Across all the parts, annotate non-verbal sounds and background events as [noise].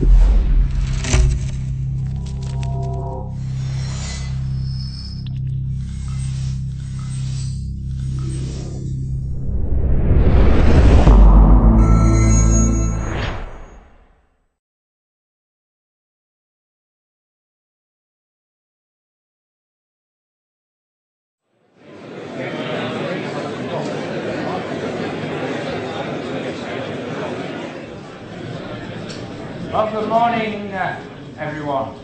Well, good morning, uh, everyone,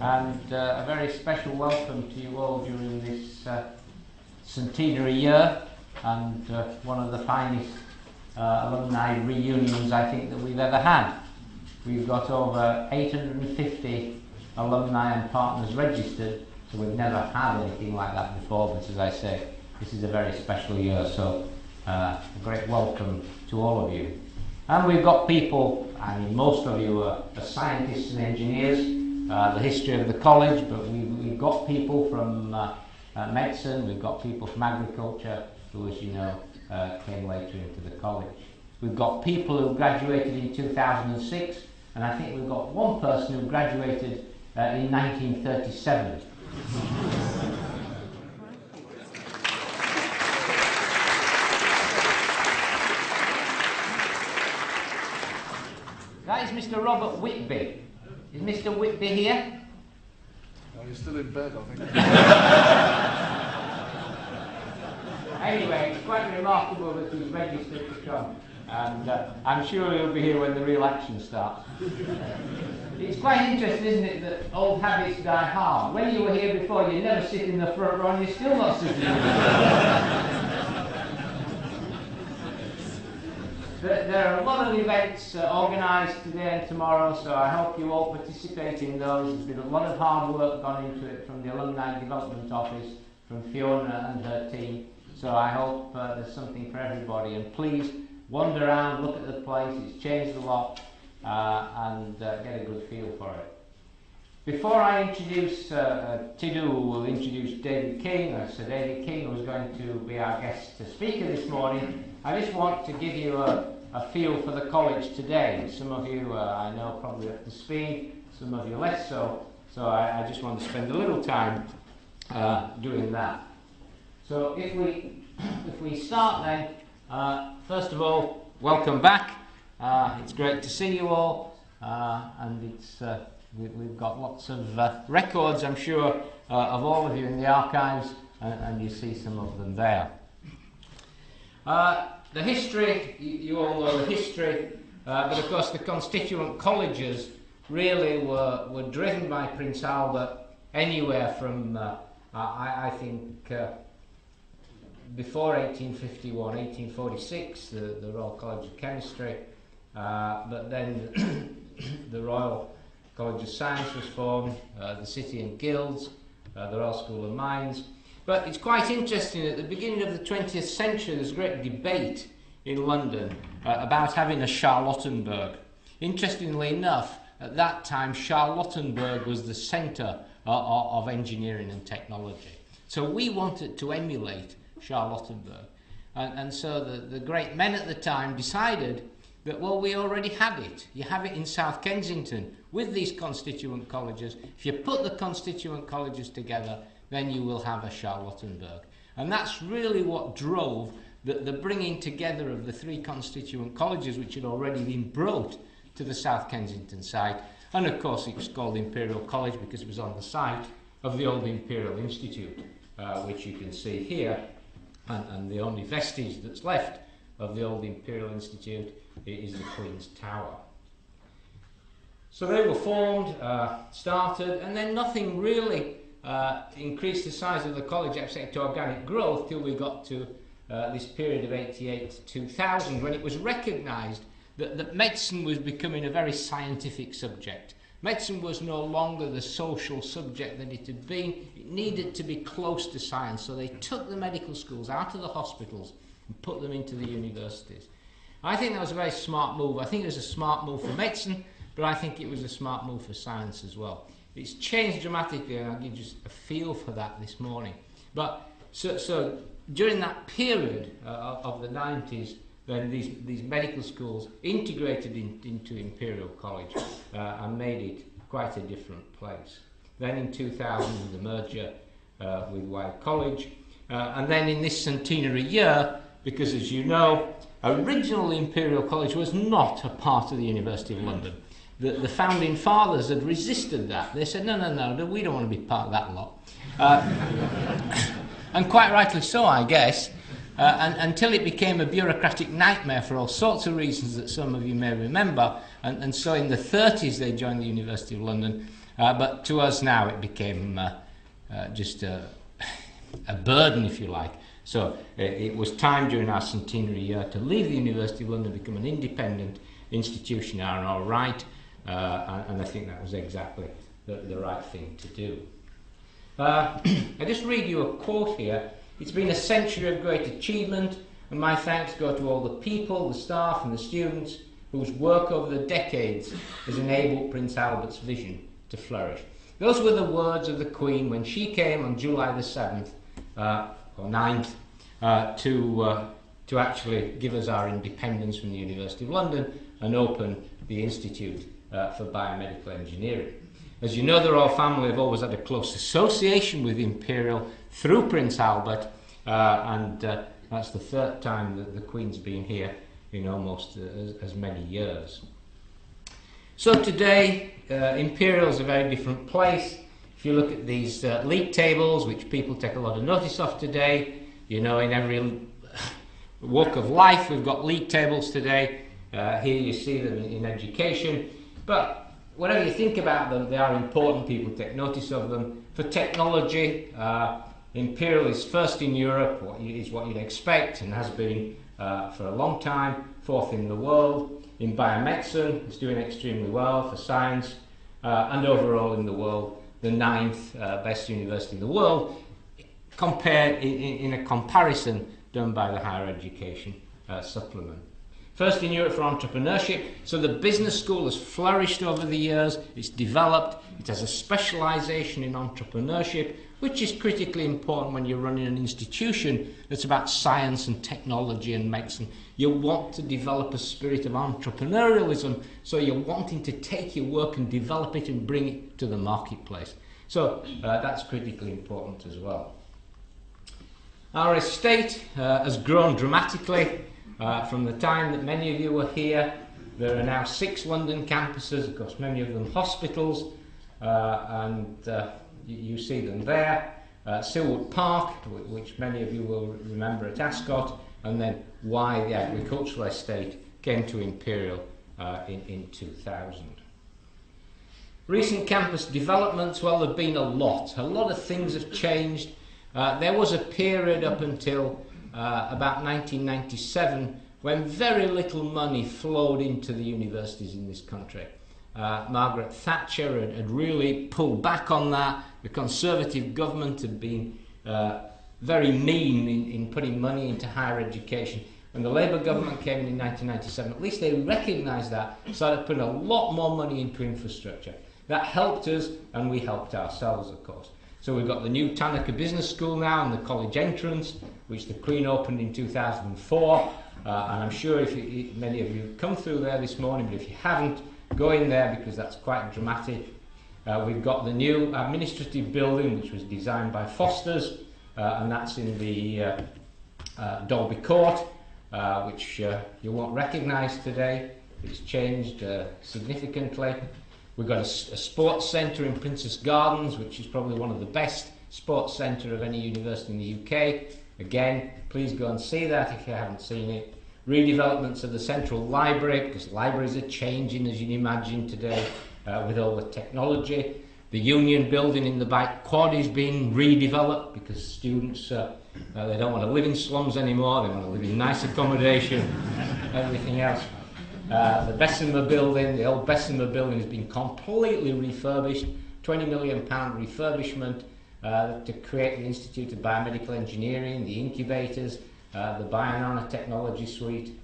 and uh, a very special welcome to you all during this uh, centenary year and uh, one of the finest uh, alumni reunions I think that we've ever had. We've got over 850 alumni and partners registered, so we've never had anything like that before, but as I say, this is a very special year, so uh, a great welcome to all of you. And we've got people, I mean, most of you are, are scientists and engineers, uh, the history of the college, but we've, we've got people from uh, uh, medicine, we've got people from agriculture, who, as you know, uh, came later into the college. We've got people who graduated in 2006, and I think we've got one person who graduated uh, in 1937. That is Mr. Robert Whitby. Is Mr. Whitby here? Oh, you're still in bed, I think. [laughs] Anyway, it's quite remarkable that he's registered to come. And uh, I'm sure he'll be here when the real action starts. [laughs] it's quite interesting, isn't it, that old habits die hard. When you were here before, you never sit in the front row and you're still not sitting in the front row. [laughs] There, are a lot of events uh, organised today and tomorrow, so I hope you all participate in those. There's been a lot of hard work gone into it from the Alumni Development Office, from Fiona and her team. So I hope uh, there's something for everybody. And please wander around, look at the place. It's changed a lot, uh, and uh, get a good feel for it. Before I introduce uh, uh, Tidu, who will introduce David King, uh, Sir David King, who's going to be our guest speaker this morning, I just want to give you a, a feel for the college today. Some of you uh, I know probably up to speed, some of you less so. So I, I just want to spend a little time uh, doing that. So if we [clears throat] if we start then, uh, first of all, welcome back. Uh, it's great to see you all, uh, and it's uh, we, we've got lots of records, I'm sure, of all of you in the archives, and, and you see some of them there. Uh, the history, you, you all know the history, uh, but of course the constituent colleges really were, were driven by Prince Albert anywhere from, uh, I, I think, uh, before 1851, 1846, the, the Royal College of Chemistry, uh, but then the [coughs] Royal College of Science was formed, the City and Guilds, the Royal School of Mines. But it's quite interesting at the beginning of the 20th century there's a great debate in London uh, about having a Charlottenburg. Interestingly enough, at that time Charlottenburg was the centre uh, of engineering and technology. So we wanted to emulate Charlottenburg. And, and so the, the great men at the time decided that, well, we already had it. You have it in South Kensington with these constituent colleges. If you put the constituent colleges together, then you will have a Charlottenburg. And that's really what drove the, the bringing together of the three constituent colleges which had already been brought to the South Kensington site. And of course it was called Imperial College because it was on the site of the old Imperial Institute, uh, which you can see here. And, and the only vestige that's left of the old Imperial Institute is the Queen's Tower. So they were formed, uh, started, and then nothing really uh, increased the size of the college except to organic growth till we got to uh, this period of 88 to 2000 when it was recognised that, that medicine was becoming a very scientific subject. Medicine was no longer the social subject that it had been. It needed to be close to science. So they took the medical schools out of the hospitals and put them into the universities. I think that was a very smart move. I think it was a smart move for medicine, but I think it was a smart move for science as well. It's changed dramatically, and I'll give you a feel for that this morning. But so, so during that period uh, of the 90s, then these, these medical schools integrated in, into Imperial College uh, and made it quite a different place. Then in 2000, the merger uh, with Wye College, uh, and then in this centenary year, because as you know, originally Imperial College was not a part of the University of London. The, the founding fathers had resisted that. They said, no, no, no, we don't want to be part of that lot. Uh, [coughs] and quite rightly so, I guess. Uh, and, until it became a bureaucratic nightmare for all sorts of reasons that some of you may remember. And, and so in the 30s they joined the University of London. Uh, but to us now it became uh, uh, just a, a burden, if you like. So uh, it was time during our centenary year to leave the University of London, become an independent institution in our right, uh, and, and I think that was exactly the, the right thing to do. Uh, [clears throat] I just read you a quote here it's been a century of great achievement, and my thanks go to all the people, the staff, and the students whose work over the decades has enabled Prince Albert's vision to flourish. Those were the words of the Queen when she came on July the 7th uh, or 9th uh, to, uh, to actually give us our independence from the University of London and open the Institute uh, for Biomedical Engineering. As you know, the royal family have always had a close association with Imperial through Prince Albert, uh, and uh, that's the third time that the Queen's been here in almost uh, as, as many years. So today, uh, Imperial is a very different place. If you look at these uh, league tables, which people take a lot of notice of today, you know, in every walk of life, we've got league tables today. Here you see them in education. But whatever you think about them, they are important. People take notice of them. For technology, uh, Imperial is first in Europe, is what you'd expect, and has been uh, for a long time, fourth in the world. In biomedicine, it's doing extremely well for science, uh, and overall in the world, the ninth uh, best university in the world, compared in, in, in a comparison done by the higher education uh, supplement. First in Europe for entrepreneurship. So the business school has flourished over the years. It's developed. It has a specialization in entrepreneurship which is critically important when you're running an institution that's about science and technology and medicine. You want to develop a spirit of entrepreneurialism, so you're wanting to take your work and develop it and bring it to the marketplace. So uh, that's critically important as well. Our estate uh, has grown dramatically uh, from the time that many of you were here. There are now six London campuses, of course, many of them hospitals, uh, and uh, you, you see them there. Uh, Silwood Park, which many of you will remember at Ascot, and then Wye the agricultural estate came to Imperial uh, in, in 2000. Recent campus developments, well, there have been a lot. A lot of things have changed. Uh, there was a period up until uh, about 1997 when very little money flowed into the universities in this country. Uh, Margaret Thatcher had, had really pulled back on that. The Conservative government had been uh, very mean in, in putting money into higher education. When the Labour government came in in 1997, at least they recognised that, started putting a lot more money into infrastructure. That helped us, and we helped ourselves, of course. So we've got the new Tanaka Business School now and the college entrance, which the Queen opened in 2004. Uh, and I'm sure if you, many of you come through there this morning, but if you haven't, go in there because that's quite dramatic. Uh, we've got the new administrative building which was designed by Foster's uh, and that's in the uh, uh, Dalby Court uh, which you won't recognise today. It's changed significantly. We've got a, a sports centre in Prince's Gardens which is probably one of the best sports centre of any university in the UK. Again, please go and see that if you haven't seen it redevelopments of the central library, because libraries are changing, as you can imagine, today uh, with all the technology. The Union building in the back quad is being redeveloped because students, uh, uh, they don't want to live in slums anymore, they want to live in nice accommodation, [laughs] everything else. Uh, the Bessemer building, the old Bessemer building has been completely refurbished, 20 million pound refurbishment uh, to create the Institute of Biomedical Engineering, the incubators, uh, the Bionana Technology Suite,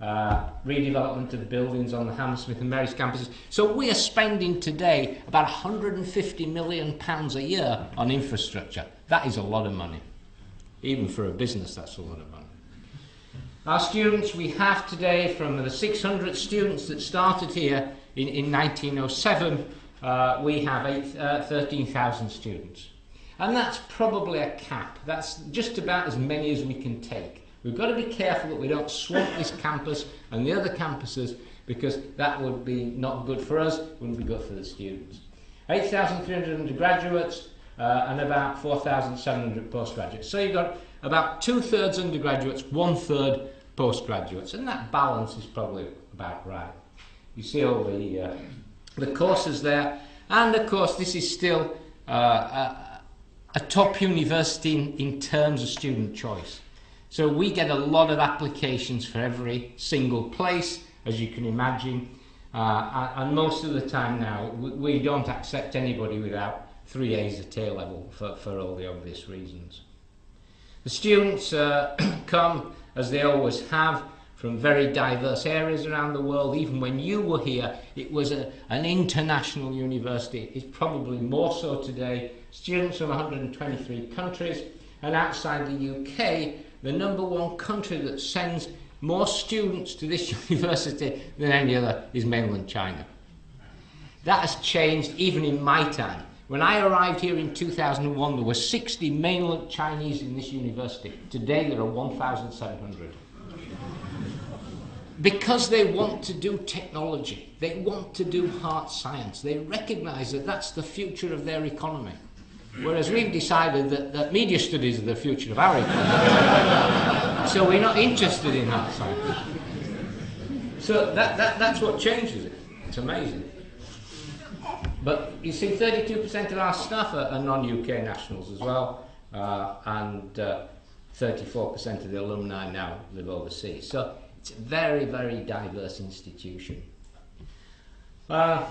uh, redevelopment of buildings on the Hammersmith and Mary's campuses. So we are spending today about 150 million pounds a year on infrastructure. That is a lot of money. Even for a business, that's a lot of money. Our students, we have today, from the 600 students that started here in, in 1907, uh, we have eight, uh, 13,000 students. And that's probably a cap. That's just about as many as we can take. We've got to be careful that we don't swamp this campus and the other campuses because that would be not good for us, wouldn't be good for the students. 8,300 undergraduates uh, and about 4,700 postgraduates. So you've got about two-thirds undergraduates, one-third postgraduates, and that balance is probably about right. You see all the, uh, the courses there, and of course this is still uh, a, a top university in, in terms of student choice. So we get a lot of applications for every single place, as you can imagine, uh, and most of the time now we, don't accept anybody without three A's at A level for, for all the obvious reasons. The students uh, [coughs] come, as they always have, from very diverse areas around the world. Even when you were here, it was a, an international university. It's probably more so today. Students from 123 countries, and outside the UK, the number one country that sends more students to this [laughs] university than any other is mainland China. That has changed even in my time. When I arrived here in 2001, there were 60 mainland Chinese in this university. Today, there are 1,700. Because they want to do technology, they want to do hard science, they recognize that that's the future of their economy. Whereas we've decided that, that media studies are the future of our economy. [laughs] so we're not interested in hard science. So that, that, that's what changes it. It's amazing. But you see, 32% of our staff are, are non-UK nationals as well, uh, and uh, 34% of the alumni now live overseas. So it's a very, very diverse institution. Uh,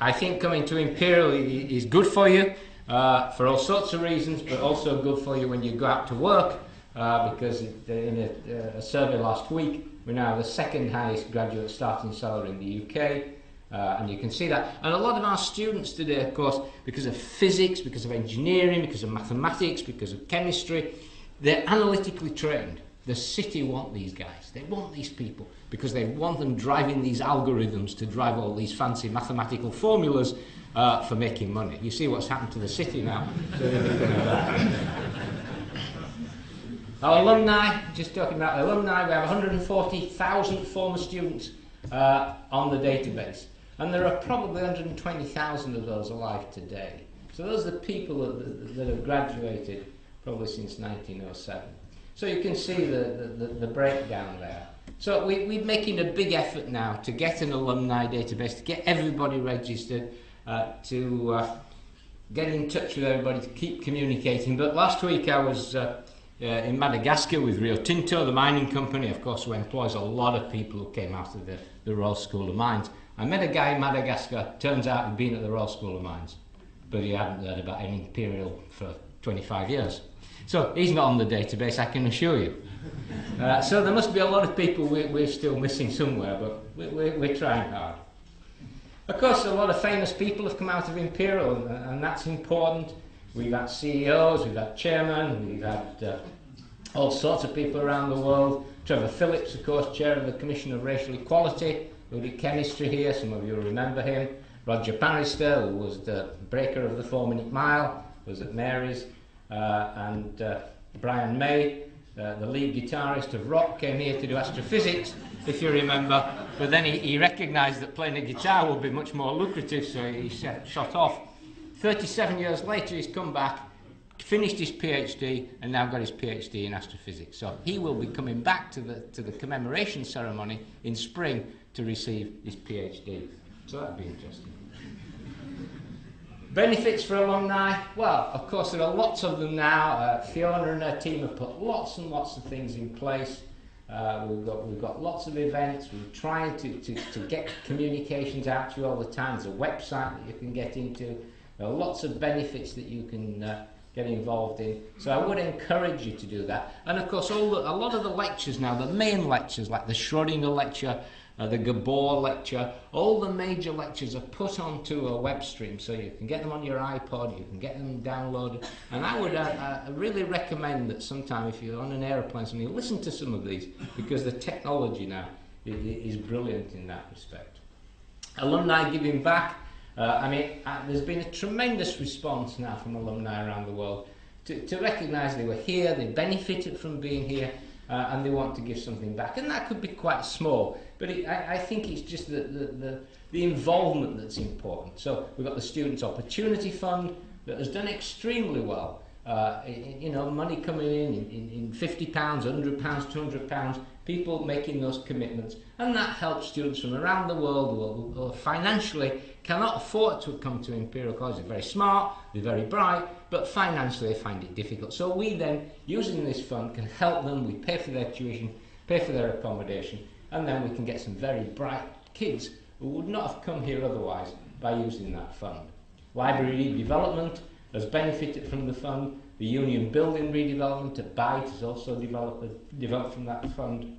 I think coming to Imperial is good for you uh, for all sorts of reasons, but also good for you when you go out to work, uh, because in a, uh, a survey last week, we now the second highest graduate starting salary in the UK. Uh, and you can see that. And a lot of our students today, of course, because of physics, because of engineering, because of mathematics, because of chemistry, they're analytically trained. The city want these guys. They want these people because they want them driving these algorithms to drive all these fancy mathematical formulas uh, for making money. You see what's happened to the city now. [laughs] Our alumni, just talking about alumni, we have 140,000 former students uh, on the database. And there are probably 120,000 of those alive today. So those are the people that, that have graduated probably since 1907. So you can see the, the, the breakdown there. So we, we're making a big effort now to get an alumni database, to get everybody registered, uh, to uh, get in touch with everybody, to keep communicating. But last week I was uh, uh, in Madagascar with Rio Tinto, the mining company, of course, who employs a lot of people who came out of the, the Royal School of Mines. I met a guy in Madagascar, turns out he'd been at the Royal School of Mines, but he hadn't heard about any imperial for 25 years. So he's not on the database, I can assure you. Uh, so there must be a lot of people we're, we're still missing somewhere, but we're, we're trying hard. Of course, a lot of famous people have come out of Imperial, and, and that's important. We've had CEOs, we've had chairmen, we've had uh, all sorts of people around the world. Trevor Phillips, of course, chair of the Commission of Racial Equality, who did chemistry here, some of you remember him. Roger Bannister, who was the breaker of the four minute mile, was at Mary's. Uh, and uh, Brian May, uh, the lead guitarist of rock, came here to do astrophysics, if you remember. But then he, he recognised that playing a guitar would be much more lucrative, so he set, shot off. 37 years later, he's come back, finished his PhD, and now got his PhD in astrophysics. So he will be coming back to the, to the commemoration ceremony in spring to receive his PhD. So that'd be interesting. Benefits for alumni? Well, of course, there are lots of them now. Uh, Fiona and her team have put lots and lots of things in place. Uh, we've, got, we've got lots of events. We're trying to, to, to get communications out to you all the time. There's a website that you can get into. There are lots of benefits that you can uh, get involved in. So I would encourage you to do that. And of course, all the, a lot of the lectures now, the main lectures, like the Schrodinger lecture, uh, the Gabor lecture. All the major lectures are put onto a web stream, so you can get them on your iPod, you can get them downloaded. And I would uh, uh, really recommend that sometime, if you're on an aeroplane, you listen to some of these because the technology now is brilliant in that respect. Alumni giving back. Uh, I mean, uh, there's been a tremendous response now from alumni around the world to, to recognise they were here, they benefited from being here, uh, and they want to give something back. And that could be quite small, but it, I, I think it's just the, the, the, the involvement that's important. So we've got the Students' Opportunity Fund that has done extremely well. Uh, you know, money coming in in, in, in £50, £100, £200, people making those commitments, and that helps students from around the world who, financially cannot afford to come to Imperial College. They're very smart, they're very bright, but financially they find it difficult. So we then, using this fund, can help them. We pay for their tuition, pay for their accommodation, and then we can get some very bright kids who would not have come here otherwise by using that fund. Library development has benefited from the fund. The Union Building redevelopment at Byte has also developed, developed from that fund.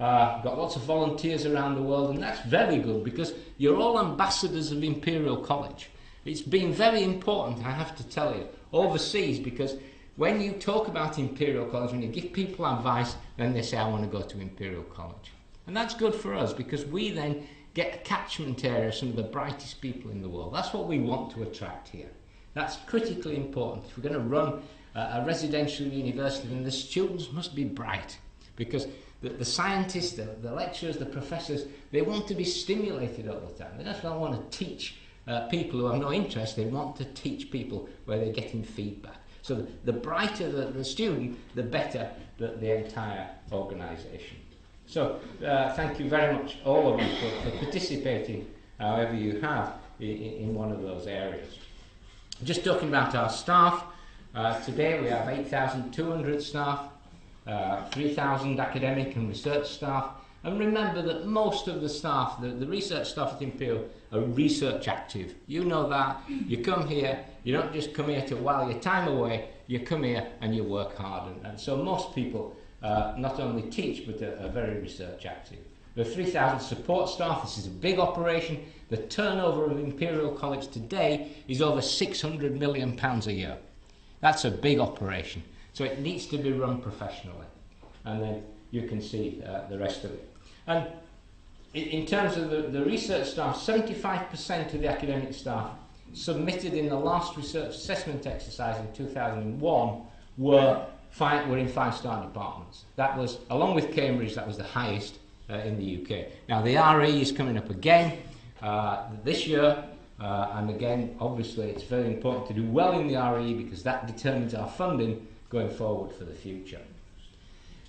Uh, got lots of volunteers around the world, and that's very good because you're all ambassadors of Imperial College. It's been very important, I have to tell you, overseas because when you talk about Imperial College, when you give people advice, then they say, I want to go to Imperial College. And that's good for us because we then get a catchment area of some of the brightest people in the world. That's what we want to attract here. That's critically important. If we're going to run a residential university, then the students must be bright because the, the scientists, the, the lecturers, the professors, they want to be stimulated all the time. They don't want to teach uh, people who have no interest, they want to teach people where they're getting feedback. So the, the brighter the, the student, the better the, the entire organisation. So uh, thank you very much, all of you, for, for participating, however you have, in, in one of those areas. Just talking about our staff, uh, today we have 8,200 staff, uh, 3,000 academic and research staff, and remember that most of the staff, the, the research staff at Imperial, are research active. You know that. You come here, you don't just come here to while your time away, you come here and you work hard. And, and so most people uh, not only teach, but are, are very research active. There are 3,000 support staff. This is a big operation. The turnover of Imperial College today is over 600 million pounds a year. That's a big operation. So it needs to be run professionally. And then you can see uh, the rest of it. And in, terms of the, the research staff, 75% of the academic staff submitted in the last research assessment exercise in 2001 were, five, were in five-star departments. That was, along with Cambridge, that was the highest uh, in the UK. Now the RAE is coming up again this year, uh, and again, obviously, it's very important to do well in the RAE because that determines our funding going forward for the future.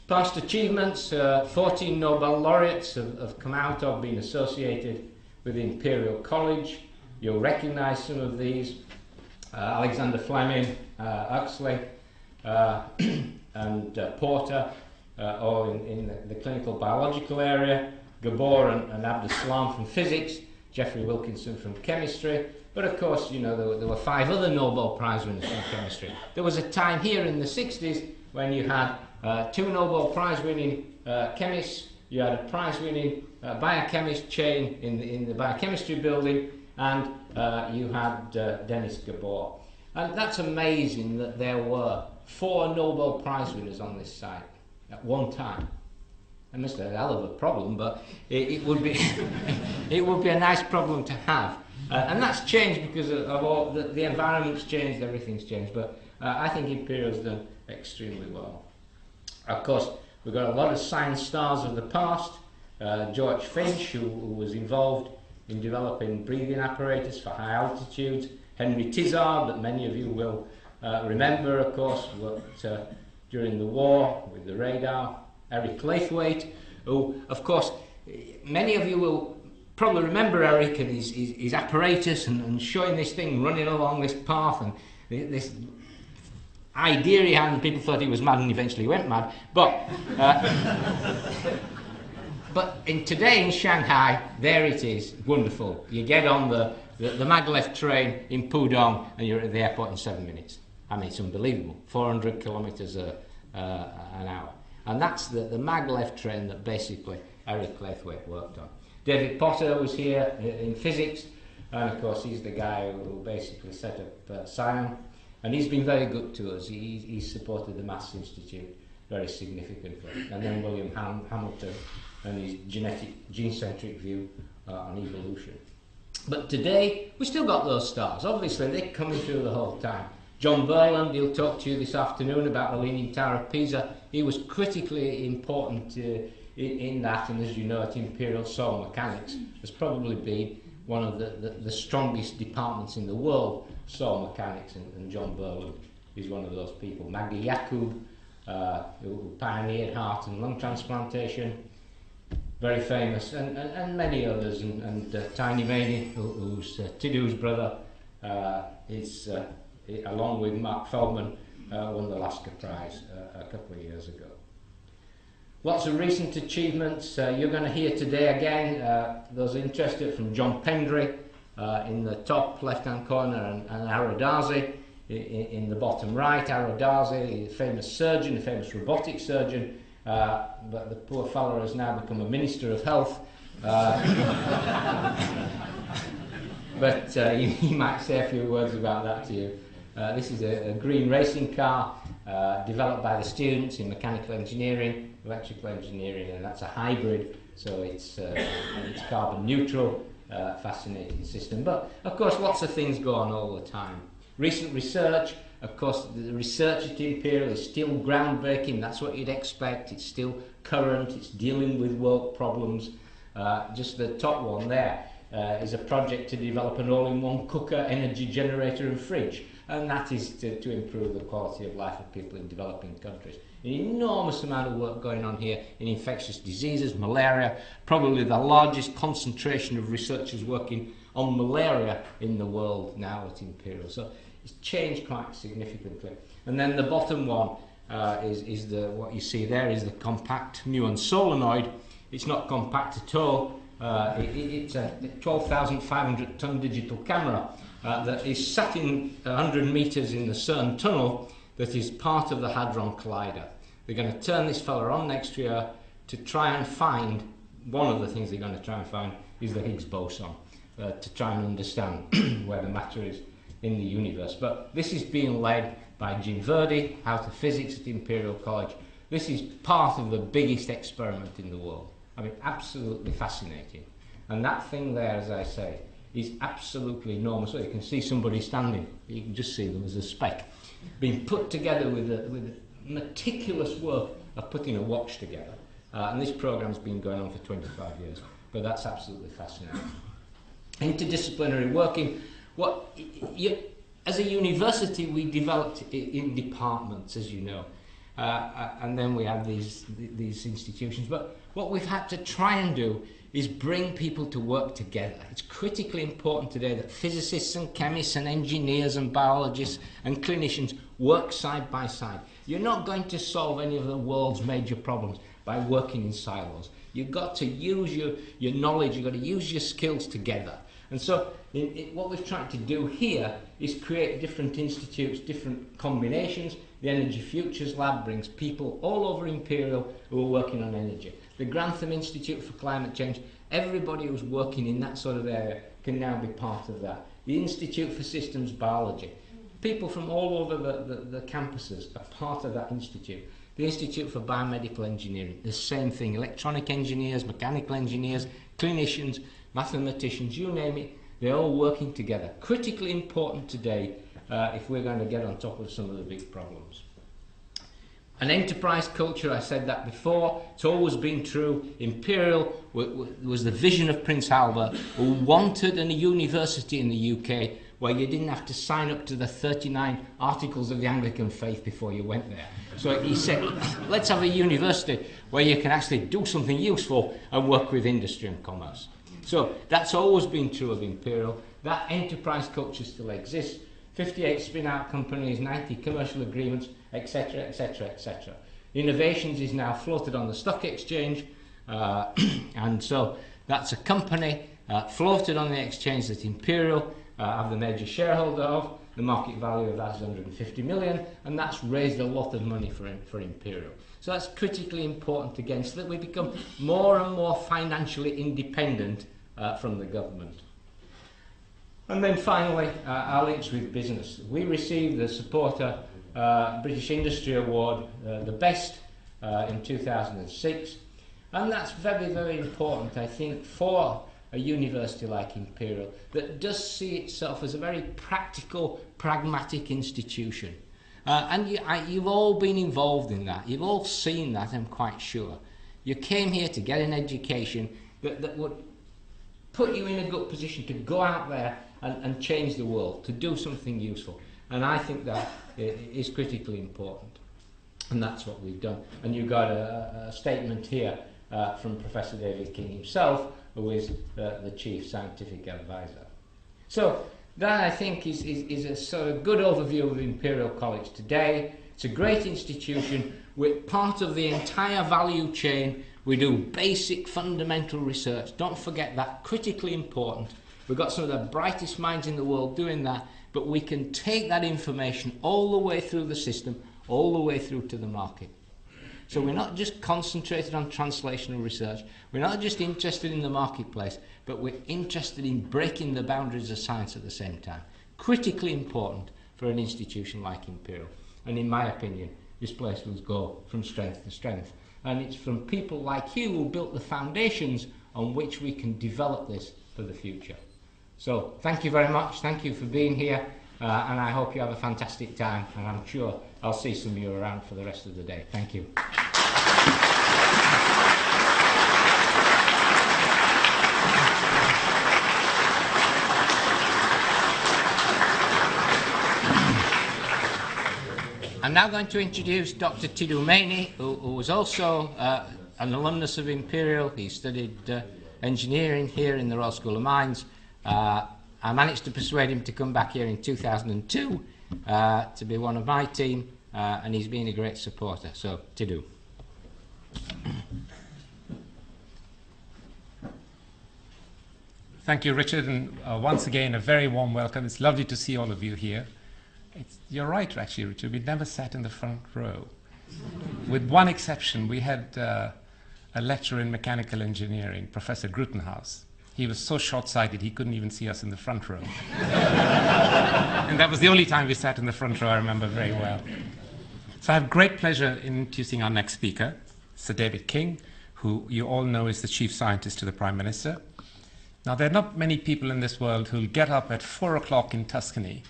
Past achievements, uh, 14 Nobel laureates have, have come out of being associated with the Imperial College. You'll recognise some of these. Uh, Alexander Fleming, uh, uh, [clears throat] and uh, Porter, uh, all in, in the, the clinical biological area. Gabor and, and Abdus from physics. Geoffrey Wilkinson from chemistry. But of course, you know, there were, there were five other Nobel Prize winners from chemistry. There was a time here in the 60s when you had uh, two Nobel Prize winning uh, chemists, you had a prize winning uh, biochemist Chain in the, in the biochemistry building, and uh, you had uh, Denis Gabor. And that's amazing that there were four Nobel Prize winners on this site at one time. Must have a hell of a problem, but it, it would be [laughs] it would be a nice problem to have. Uh, and that's changed because of, of all the, the environment's changed, everything's changed. But uh, I think Imperial's done extremely well. Of course, we've got a lot of science stars of the past. Uh, George Finch, who, who was involved in developing breathing apparatus for high altitudes. Henry Tizard, that many of you will uh, remember, of course, worked uh, during the war with the radar. Eric Laithwaite, who, of course, many of you will probably remember Eric and his, his, his apparatus and, and showing this thing running along this path and this idea he had, and people thought he was mad, and eventually went mad. But, uh, [laughs] but in today in Shanghai, there it is, wonderful. You get on the, the, the maglev train in Pudong, and you're at the airport in seven minutes. I mean, it's unbelievable. 400 kilometres a, uh, an hour. And that's the, the maglev train that basically Eric Laithwaite worked on. David Potter was here in physics, and of course he's the guy who basically set up uh, Psion, and he's been very good to us. He, supported the Maths Institute very significantly. And then William Ham- Hamilton and his genetic, gene-centric view uh, on evolution. But today, we still got those stars. Obviously, they're coming through the whole time. John Burland, he'll talk to you this afternoon about the Leaning Tower of Pisa. He was critically important uh, in, in that, and as you know, at Imperial Soil Mechanics has probably been one of the, the, the strongest departments in the world, soil mechanics, and, and John Burland is one of those people. Magdi Yacoub, uh, who, pioneered heart and lung transplantation, very famous, and, and, and many others, and, and uh, Tiny Maini, who, who's uh, Tidu's brother, uh, is, uh, along with Marc Feldmann, uh, won the Lasker Prize uh, a couple of years ago. Lots of recent achievements. Uh, you're going to hear today again, those interested, from John Pendry in the top left-hand corner and, and Ara Darzi in, in the bottom right. Ara Darzi, a famous surgeon, a famous robotic surgeon, uh, but the poor fellow has now become a minister of health. Uh, [laughs] but uh, he, he might say a few words about that to you. Uh, this is a, a green racing car uh, developed by the students in mechanical engineering, electrical engineering, and that's a hybrid, so it's, uh, it's carbon neutral, uh, fascinating system. But of course, lots of things go on all the time. Recent research, of course, the research at Imperial is still groundbreaking, that's what you'd expect, it's still current, it's dealing with work problems. Uh, just the top one there uh, is a project to develop an all-in-one cooker, energy generator and fridge. And that is to, to improve the quality of life of people in developing countries. An enormous amount of work going on here in infectious diseases, malaria, probably the largest concentration of researchers working on malaria in the world now at Imperial. So it's changed quite significantly. And then the bottom one uh, is, is the, what you see there is the compact muon solenoid. It's not compact at all. Uh, it, it, it's a 12,500 ton digital camera uh, that is sat in 100 metres in the CERN tunnel that is part of the Hadron Collider. They're going to turn this fella on next year to try and find, one of the things they're going to try and find is the Higgs boson, uh, to try and understand [clears throat] where the matter is in the universe. But this is being led by Jim Virdee, out of physics at Imperial College. This is part of the biggest experiment in the world. I mean, absolutely fascinating. And that thing there, as I say, is absolutely enormous. So you can see somebody standing. You can just see them as a speck. Being put together with a, with meticulous work of putting a watch together. Uh, and this program's been going on for 25 years. But that's absolutely fascinating. Interdisciplinary working. What you, as a university, we developed in departments, as you know. Uh, uh, and then we have these, these institutions. But what we've had to try and do is bring people to work together. It's critically important today that physicists and chemists and engineers and biologists and clinicians work side by side. You're not going to solve any of the world's major problems by working in silos. You've got to use your, your knowledge, you've got to use your skills together. And so, in, in, what we've tried to do here is create different institutes, different combinations. The Energy Futures Lab brings people all over Imperial who are working on energy. The Grantham Institute for Climate Change, everybody who's working in that sort of area can now be part of that. The Institute for Systems Biology, people from all over the, the, the campuses are part of that institute. The Institute for Biomedical Engineering, the same thing. Electronic engineers, mechanical engineers, clinicians, mathematicians, you name it, they're all working together. Critically important today uh, if we're going to get on top of some of the big problems. An enterprise culture, I said that before, it's always been true. Imperial was the vision of Prince Albert, who wanted a university in the UK where you didn't have to sign up to the 39 articles of the Anglican faith before you went there. So he said, let's have a university where you can actually do something useful and work with industry and commerce. So that's always been true of Imperial. That enterprise culture still exists. 58 spin-out companies, 90 commercial agreements, etc., etc., etc. Innovations is now floated on the stock exchange, uh, [clears throat] and so that's a company uh, floated on the exchange that Imperial uh, have the major shareholder of. The market value of that is 150 million, and that's raised a lot of money for, for Imperial. So that's critically important again, so that we become more and more financially independent uh, from the government. And then finally, uh, our links with business. We received the Supporter uh, British Industry Award, uh, the best uh, in 2006. And that's very, very important, I think, for a university like Imperial that does see itself as a very practical, pragmatic institution. Uh, and you, I, you've all been involved in that. You've all seen that, I'm quite sure. You came here to get an education that, that would put you in a good position to go out there and, and change the world, to do something useful. And I think that is critically important. And that's what we've done. And you've got a, a statement here uh, from Professor David King himself, who is uh, the chief scientific advisor. So that I think is, is, is a sort of good overview of Imperial College today. It's a great institution. We're part of the entire value chain. We do basic fundamental research. Don't forget that, critically important. We've got some of the brightest minds in the world doing that, but we can take that information all the way through the system, all the way through to the market. So we're not just concentrated on translational research, we're not just interested in the marketplace, but we're interested in breaking the boundaries of science at the same time. Critically important for an institution like Imperial. And in my opinion, this place will go from strength to strength. And it's from people like you who built the foundations on which we can develop this for the future. So thank you very much. Thank you for being here. Uh, and I hope you have a fantastic time. And I'm sure I'll see some of you around for the rest of the day. Thank you. I'm now going to introduce Dr. Tidu Maini, who, who was also uh, an alumnus of Imperial. He studied uh, engineering here in the Royal School of Mines uh, I managed to persuade him to come back here in 2002 uh, to be one of my team, uh, and he's been a great supporter. So, Tidu. Thank you, Richard, and uh, once again, a very warm welcome. It's lovely to see all of you here. It's, you're right, actually, Richard. We never sat in the front row. With one exception, we had uh, a lecturer in mechanical engineering, Professor Grutenhaus. He was so short sighted, he couldn't even see us in the front row. [laughs] and that was the only time we sat in the front row, I remember very well. So I have great pleasure in introducing our next speaker, Sir David King, who you all know is the chief scientist to the Prime Minister. Now, there are not many people in this world who'll get up at four o'clock in Tuscany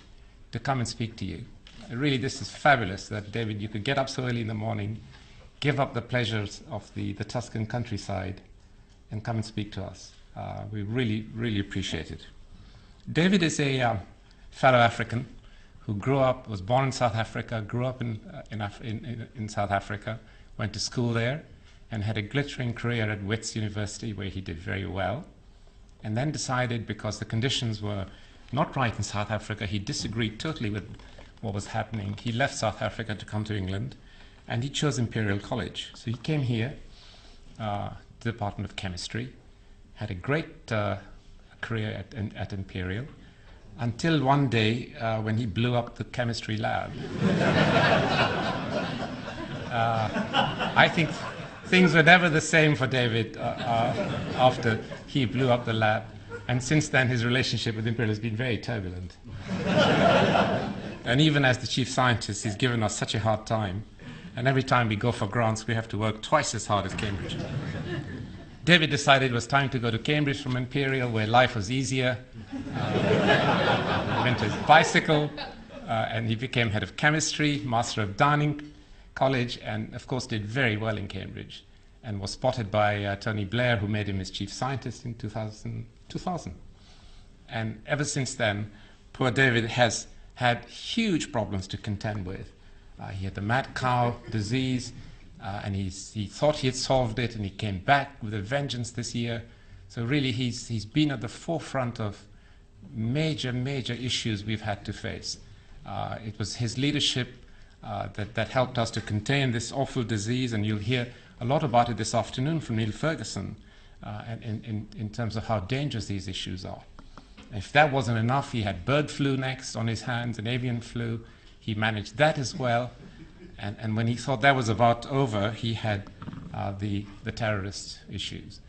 to come and speak to you. Really, this is fabulous that, David, you could get up so early in the morning, give up the pleasures of the, the Tuscan countryside, and come and speak to us. Uh, we really, really appreciate it. David is a uh, fellow African who grew up, was born in South Africa, grew up in, uh, in, Af- in, in, South Africa, went to school there, and had a glittering career at Wits University where he did very well. And then decided, because the conditions were not right in South Africa, he disagreed totally with what was happening. He left South Africa to come to England, and he chose Imperial College. So he came here, uh, the Department of Chemistry, had a great uh, career at, at, Imperial until one day uh, when he blew up the chemistry lab. [laughs] uh, I think things were never the same for David uh, uh, after he blew up the lab. And since then, his relationship with Imperial has been very turbulent. [laughs] and even as the chief scientist, he's given us such a hard time. And every time we go for grants, we have to work twice as hard as Cambridge. David decided it was time to go to Cambridge from Imperial, where life was easier. Uh, he went to his bicycle, uh, and he became head of chemistry, master of Downing College, and of course did very well in Cambridge, and was spotted by uh, Tony Blair, who made him his chief scientist in 2000. 2000. And ever since then, poor David has had huge problems to contend with. Uh, he had the mad cow disease. Uh, and he's, he thought he had solved it, and he came back with a vengeance this year. So really, he's, he's been at the forefront of major, major issues we've had to face. Uh, it was his leadership uh, that, that helped us to contain this awful disease, and you'll hear a lot about it this afternoon from Neil Ferguson uh, in, in, terms of how dangerous these issues are. If that wasn't enough, he had bird flu next on his hands, an avian flu. He managed that as well. And, and when he thought that was about over, he had uh, the, the terrorist issues.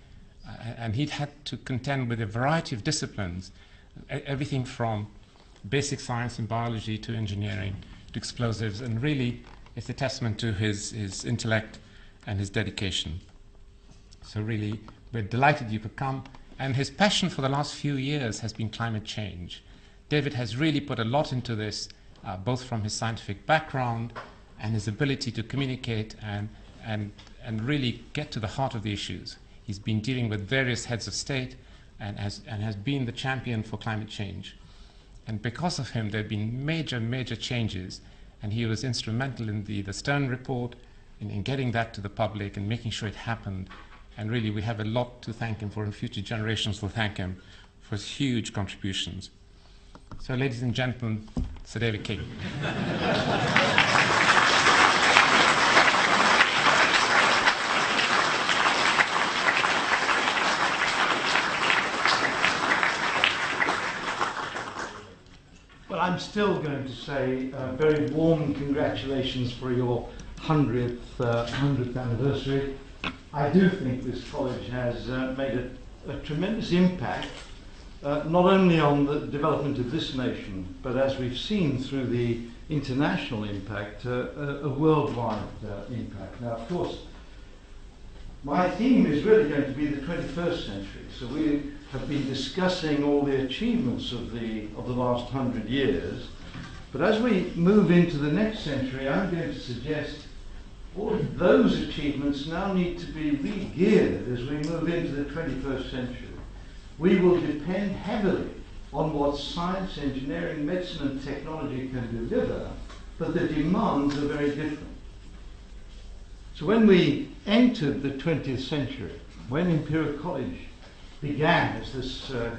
Uh, and he'd had to contend with a variety of disciplines, everything from basic science and biology to engineering to explosives. And really, it's a testament to his, his intellect and his dedication. So, really, we're delighted you could come. And his passion for the last few years has been climate change. David has really put a lot into this, uh, both from his scientific background and his ability to communicate and, and, and really get to the heart of the issues. He's been dealing with various heads of state and has, and has been the champion for climate change. And because of him, there have been major, major changes. And he was instrumental in the, the Stern report, in, in getting that to the public and making sure it happened and really, we have a lot to thank him for, and future generations will thank him for his huge contributions. So, ladies and gentlemen, Sir David King. [laughs] I'm still going to say uh, very warm congratulations for your 100th, uh, 100th anniversary. I do think this college has uh, made a, a, tremendous impact, uh, not only on the development of this nation, but as we've seen through the international impact, uh, a, worldwide impact. Now, of course, my theme is really going to be the 21st century. So we have been discussing all the achievements of the, of the last hundred years. But as we move into the next century, I'm going to suggest all of those achievements now need to be re-geared as we move into the 21st century. We will depend heavily on what science, engineering, medicine, and technology can deliver, but the demands are very different. So when we entered the 20th century, when Imperial College began as this uh,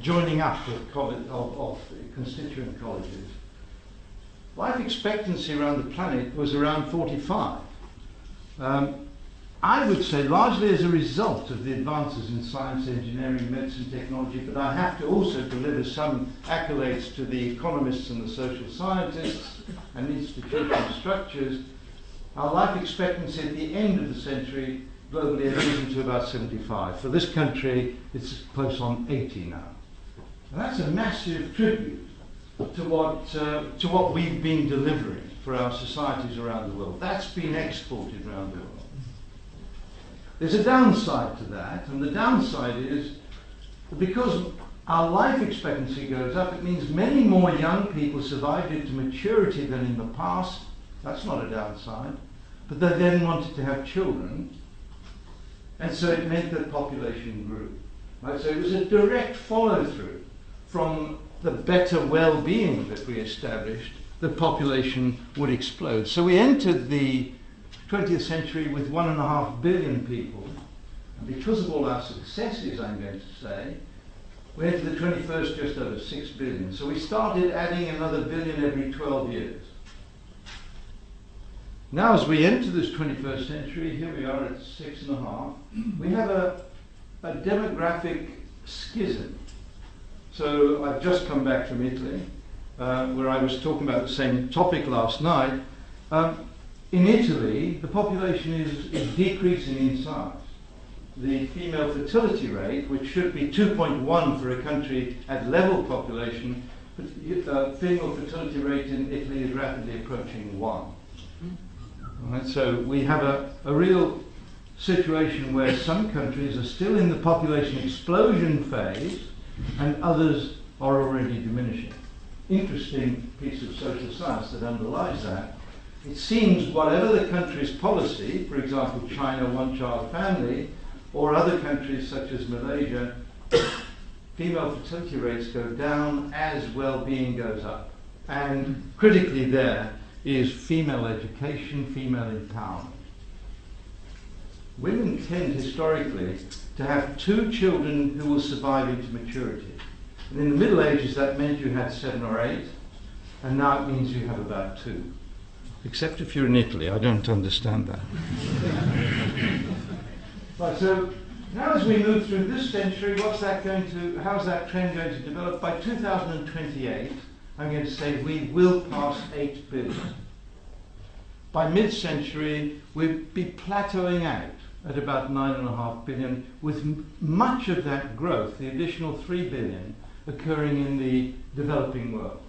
joining up of, of, of constituent colleges, life expectancy around the planet was around 45. Um, I would say largely as a result of the advances in science, engineering, medicine, technology, but I have to also deliver some accolades to the economists and the social scientists and institutional structures. Our life expectancy at the end of the century globally has risen to about 75. For this country, it's close on 80 now. And that's a massive tribute to what, uh, to what we've been delivering for our societies around the world. That's been exported around the world. There's a downside to that, and the downside is because our life expectancy goes up, it means many more young people survived into maturity than in the past. That's not a downside. But they then wanted to have children, and so it meant that population grew. Right? So it was a direct follow through from the better well being that we established the population would explode. So we entered the 20th century with one and a half billion people. And because of all our successes, I'm going to say, we entered the 21st just over 6 billion. So we started adding another billion every 12 years. Now, as we enter this 21st century, here we are at six and a half, we have a, a demographic schism. So I've just come back from Italy uh, where I was talking about the same topic last night, um, in Italy, the population is, is decreasing in size. The female fertility rate, which should be 2.1 for a country at level population, but uh, female fertility rate in Italy is rapidly approaching 1. Right, so we have a, a real situation where some countries are still in the population explosion phase and others are already diminishing interesting piece of social science that underlies that. It seems whatever the country's policy, for example, China, one child family, or other countries such as Malaysia, [coughs] female fertility rates go down as well being goes up. And critically, there is female education, female empowerment. Women tend historically to have two children who will survive into maturity. And in the Middle Ages, that meant you had seven or eight, and now it means you have about two. Except if you're in Italy, I don't understand that. [laughs] right, so Now, as we move through this century, what's that going to, how's that trend going to develop? By 2028, I'm going to say we will pass 8 billion. By mid century, we'll be plateauing out at about 9.5 billion, with much of that growth, the additional 3 billion, occurring in the developing world.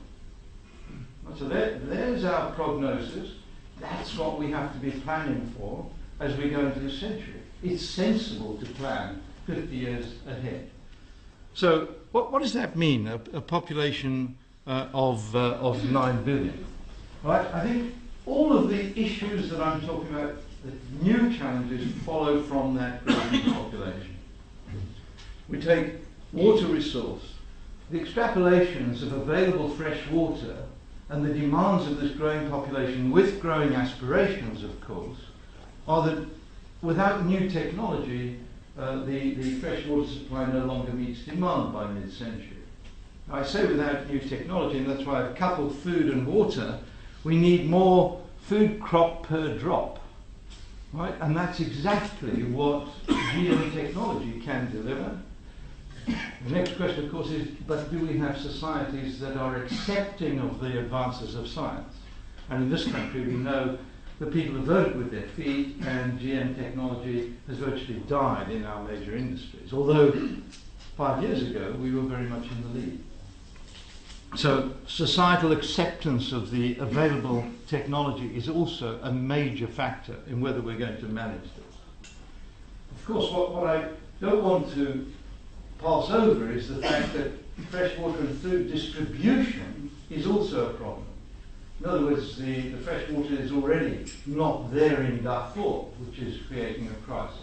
So there, there's our prognosis. That's what we have to be planning for as we go into this century. It's sensible to plan 50 years ahead. So, what, what does that mean? A, a population uh, of, uh, of 9 billion. Right? I think all of the issues that I'm talking about, the new challenges, follow from that growing [coughs] population. We take water resource, the extrapolations of available fresh water and the demands of this growing population, with growing aspirations, of course, are that without new technology, uh, the, the freshwater supply no longer meets demand by mid-century. I say without new technology, and that's why I've coupled food and water. We need more food crop per drop, right? And that's exactly what GM technology can deliver. The next question, of course, is but do we have societies that are accepting of the advances of science? And in this country, we know the people have voted with their feet, and GM technology has virtually died in our major industries. Although five years ago, we were very much in the lead. So, societal acceptance of the available technology is also a major factor in whether we're going to manage this. Of course, what, what I don't want to pass over is the fact that freshwater and food distribution is also a problem. In other words, the, the fresh water is already not there in Darfur, which is creating a crisis.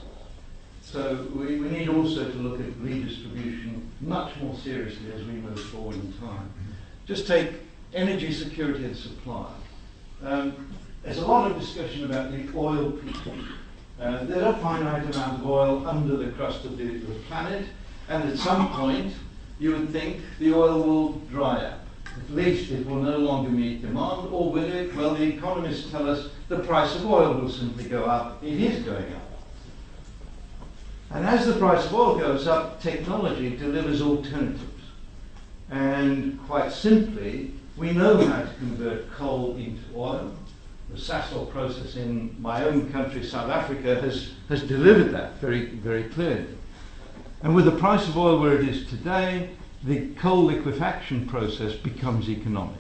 So we, we need also to look at redistribution much more seriously as we move forward in time. Just take energy security and supply. Um, there's a lot of discussion about the oil peak. Uh, there's a finite amount of oil under the crust of the, the planet, and at some point you would think the oil will dry up. At least it will no longer meet demand, or will it? Well, the economists tell us the price of oil will simply go up. It is going up. And as the price of oil goes up, technology delivers alternatives. And quite simply, we know how to convert coal into oil. The Sasol process in my own country, South Africa, has, has delivered that very, very clearly. And with the price of oil where it is today, the coal liquefaction process becomes economic.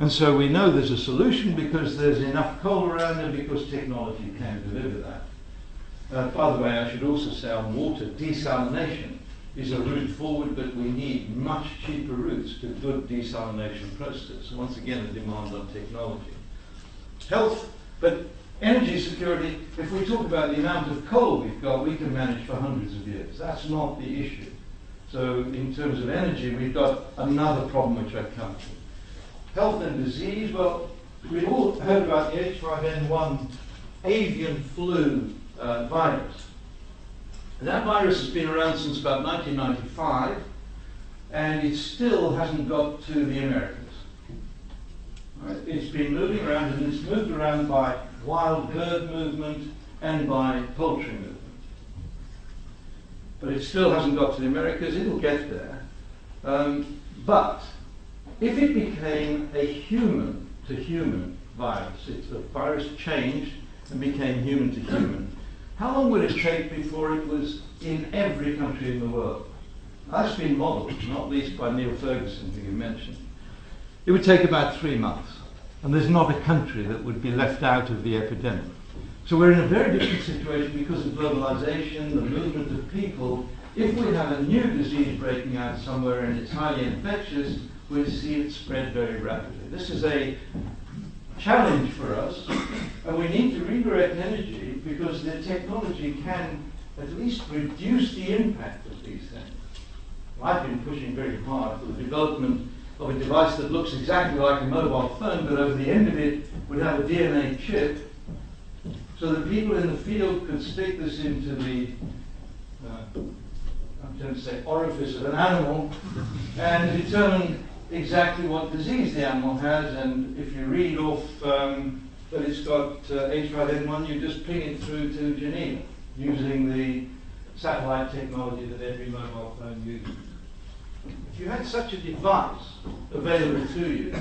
And so we know there's a solution because there's enough coal around and because technology can deliver that. Uh, by the way, I should also say on water, desalination is a route forward, but we need much cheaper routes to good desalination processes. Once again, a demand on technology. Health, but energy security, if we talk about the amount of coal we've got, we can manage for hundreds of years. That's not the issue. So in terms of energy, we've got another problem which I've come to. Health and disease, well, we've all heard about the H5N1 avian flu uh, virus. That virus has been around since about 1995, and it still hasn't got to the Americas. Right? It's been moving around, and it's moved around by wild bird movement and by poultry movement. But it still hasn't got to the Americas. It'll get there. Um, but if it became a human to human virus, if the virus changed and became human to human, how long would it take before it was in every country in the world? That's been modelled, not least by Neil Ferguson, who you mentioned. It would take about three months, and there's not a country that would be left out of the epidemic. So we're in a very different situation because of globalization, the movement of people. If we have a new disease breaking out somewhere and it's highly infectious, we'll see it spread very rapidly. This is a challenge for us, and we need to redirect energy because the technology can at least reduce the impact of these things. I've been pushing very hard for the development of a device that looks exactly like a mobile phone, but over the end of it would have a DNA chip, so that people in the field could stick this into the, uh, I'm going to say orifice of an animal, and determine exactly what disease the animal has, and if you read off um, that it's got uh, H5N1, you just ping it through to Geneva using the satellite technology that every mobile phone uses. If you had such a device available to you,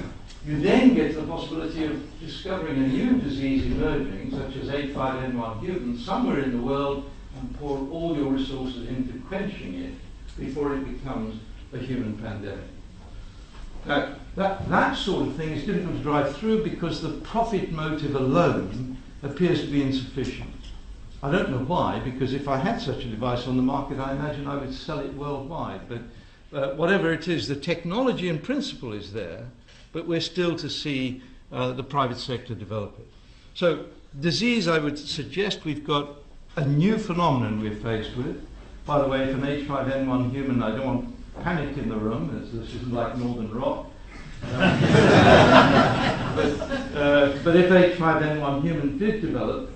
you then get the possibility of discovering a new disease emerging, such as H5N1 human, somewhere in the world and pour all your resources into quenching it before it becomes a human pandemic. Now, that, that sort of thing is difficult to drive through because the profit motive alone appears to be insufficient. I don't know why, because if I had such a device on the market, I imagine I would sell it worldwide. But uh, whatever it is, the technology in principle is there, but we're still to see uh, the private sector develop it. So, disease, I would suggest we've got a new phenomenon we're faced with. By the way, if an H5N1 human, I don't want panic in the room, as this isn't like Northern Rock. [laughs] But, uh, but if H5N1 human did develop,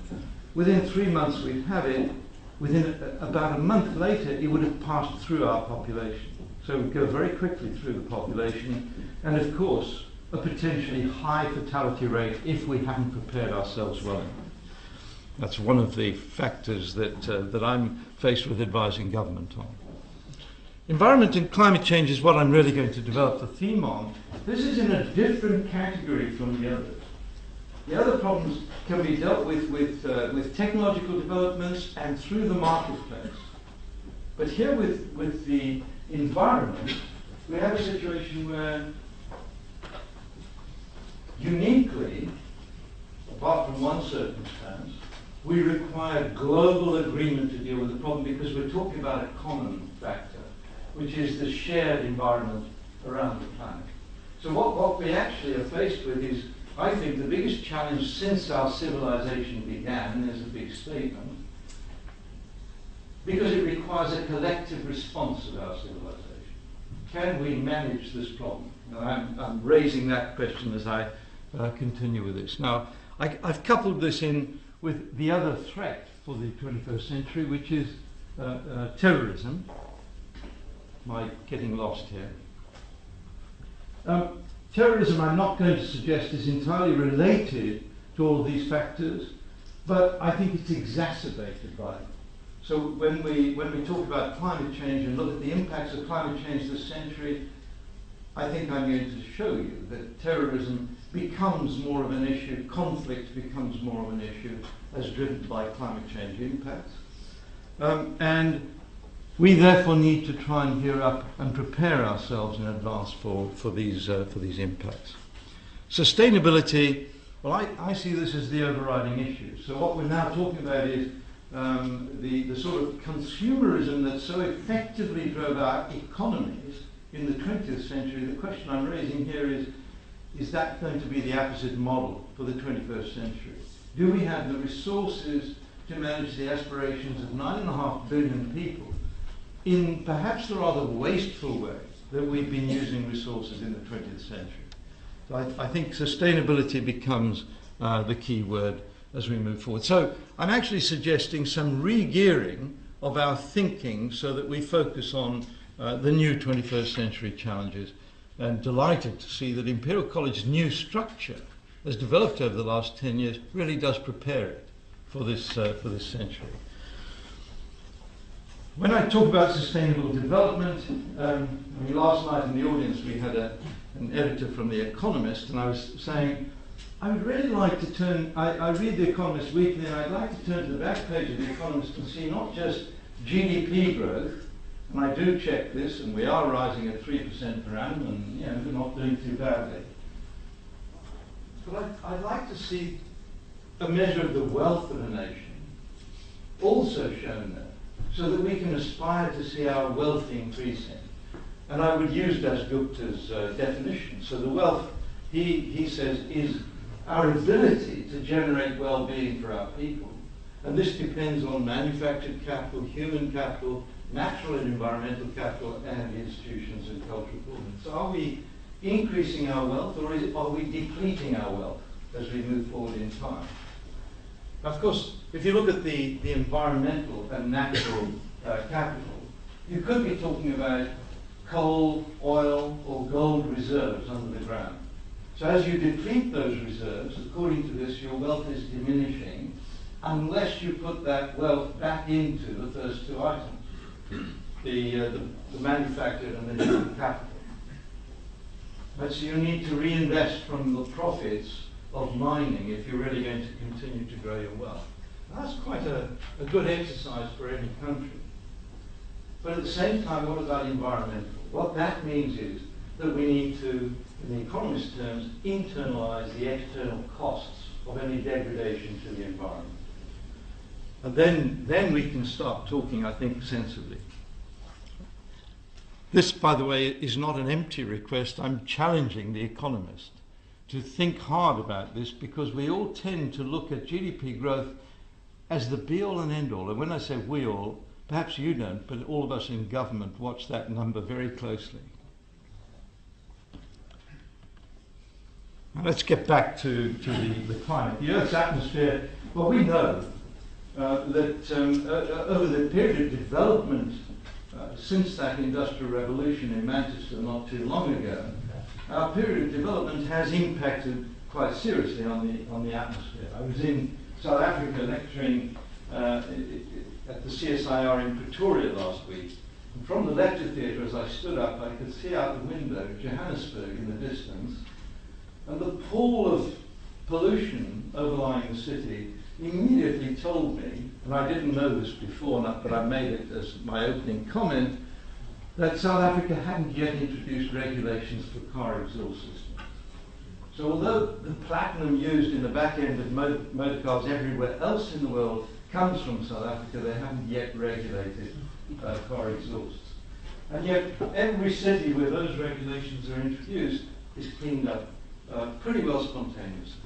within three months we'd have it. Within a, about a month later, it would have passed through our population. So it would go very quickly through the population, and of course, a potentially high fatality rate if we haven't prepared ourselves well enough. That's one of the factors that, uh, that I'm faced with advising government on. Environment and climate change is what I'm really going to develop the theme on. This is in a different category from the others. The other problems can be dealt with with, uh, with technological developments and through the marketplace. But here with, with the environment, we have a situation where uniquely, apart from one circumstance, we require global agreement to deal with the problem because we're talking about a common factor, which is the shared environment around the planet. So what, what we actually are faced with is, I think, the biggest challenge since our civilization began, is a big statement, because it requires a collective response of our civilization. Can we manage this problem? Now, I'm, I'm raising that question as I uh, continue with this. Now, I, I've coupled this in with the other threat for the 21st century, which is uh, uh, terrorism. I getting lost here? Um, terrorism, I'm not going to suggest, is entirely related to all these factors, but I think it's exacerbated by them. So when we, when we talk about climate change and look at the impacts of climate change this century, I think I'm going to show you that terrorism becomes more of an issue, conflict becomes more of an issue as driven by climate change impacts. Um, and we therefore need to try and gear up and prepare ourselves in advance for, for, these, uh, for these impacts. Sustainability, well, I, I see this as the overriding issue. So what we're now talking about is um, the, the sort of consumerism that so effectively drove our economies in the 20th century. The question I'm raising here is, is that going to be the opposite model for the 21st century? Do we have the resources to manage the aspirations of 9.5 billion people in perhaps the rather wasteful way that we've been using resources in the 20th century? So I, I think sustainability becomes uh, the key word as we move forward. So I'm actually suggesting some re-gearing of our thinking so that we focus on uh, the new 21st century challenges. And delighted to see that Imperial College's new structure has developed over the last 10 years really does prepare it for this, uh, for this century. When I talk about sustainable development, um, I mean, last night in the audience we had a, an editor from The Economist, and I was saying, I would really like to turn, I, I read The Economist weekly, and I'd like to turn to the back page of The Economist and see not just GDP growth, and I do check this, and we are rising at 3% per annum, and you know, we're not doing too badly. But I'd, I'd like to see a measure of the wealth of a nation also shown there, so that we can aspire to see our wealth increasing. And I would use Dasgupta's uh, definition. So the wealth, he, he says, is our ability to generate well-being for our people. And this depends on manufactured capital, human capital, natural and environmental capital, and institutions and cultural movements. So are we increasing our wealth or it, are we depleting our wealth as we move forward in time? Of course, if you look at the, the environmental and natural uh, capital, you could be talking about coal, oil, or gold reserves under the ground. So as you deplete those reserves, according to this, your wealth is diminishing, unless you put that wealth back into the first two items, the, uh, the, the manufactured and the human capital. But so you need to reinvest from the profits of mining if you're really going to continue to grow your wealth. And that's quite a, a good exercise for any country. But at the same time, what about environmental? What that means is that we need to, in the economist terms, internalize the external costs of any degradation to the environment. And then, then we can start talking, I think, sensibly. This, by the way, is not an empty request. I'm challenging the economist to think hard about this because we all tend to look at GDP growth as the be all and end all. And when I say we all, perhaps you don't, but all of us in government watch that number very closely. Now let's get back to, to the, the climate. The Earth's atmosphere, well, we know uh, that um, uh, uh, over the period of development uh, since that industrial revolution in Manchester not too long ago, our period of development has impacted quite seriously on the, on the atmosphere. I was in South Africa lecturing uh, at the CSIR in Pretoria last week. And from the lecture theatre, as I stood up, I could see out the window Johannesburg in the distance, and the pool of pollution overlying the city immediately told me, and I didn't know this before, but I made it as my opening comment, that South Africa hadn't yet introduced regulations for car exhaust systems. So although the platinum used in the back end of motor cars everywhere else in the world comes from South Africa, they haven't yet regulated uh, car exhausts. And yet every city where those regulations are introduced is cleaned up uh, pretty well spontaneously.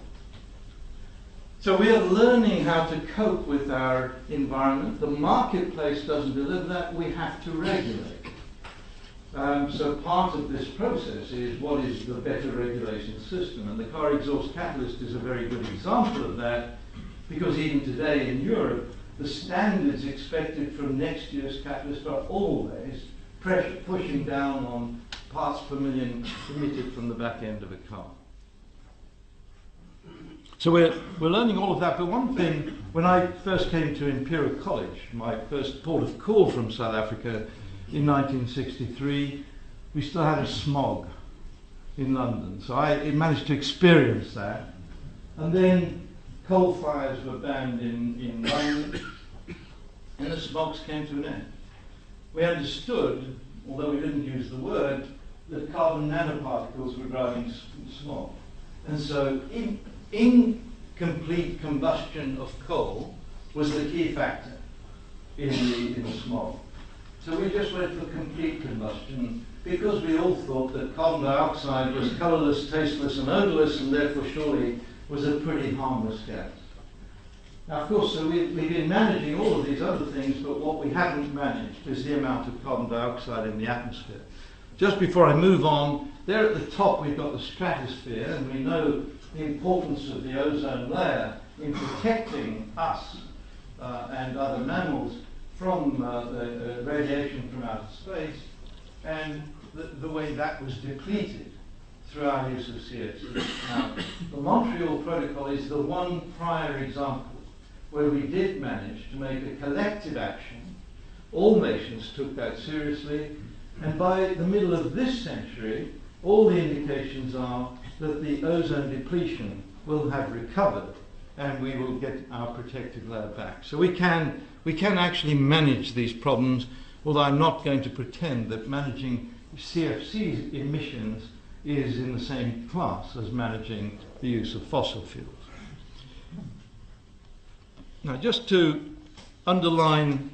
So we are learning how to cope with our environment. The marketplace doesn't deliver that, we have to regulate. Um, so part of this process is what is the better regulation system, and the car exhaust catalyst is a very good example of that, because even today in Europe, the standards expected from next year's catalyst are always pressure, pushing down on parts per million emitted from the back end of a car. So we're, we're learning all of that, but one thing, when I first came to Imperial College, my first port of call from South Africa in 1963, we still had a smog in London. So I managed to experience that. And then coal fires were banned in, in London, and the smogs came to an end. We understood, although we didn't use the word, that carbon nanoparticles were driving smog. And so in, incomplete combustion of coal was the key factor in the, in the smog. So we just went for complete combustion because we all thought that carbon dioxide was colourless, tasteless and odourless and therefore surely was a pretty harmless gas. Now, of course, so we, have been managing all of these other things, but what we haven't managed is the amount of carbon dioxide in the atmosphere. Just before I move on, there at the top we've got the stratosphere, and we know the importance of the ozone layer in protecting us uh, and other mammals from uh, the uh, radiation from outer space, and the, the, way that was depleted through our use of CO2. Now, the Montreal Protocol is the one prior example where we did manage to make a collective action. All nations took that seriously, and by the middle of this century, all the indications are that the ozone depletion will have recovered and we will get our protective layer back. So we can, we can actually manage these problems, although I'm not going to pretend that managing CFC emissions is in the same class as managing the use of fossil fuels. Now, just to underline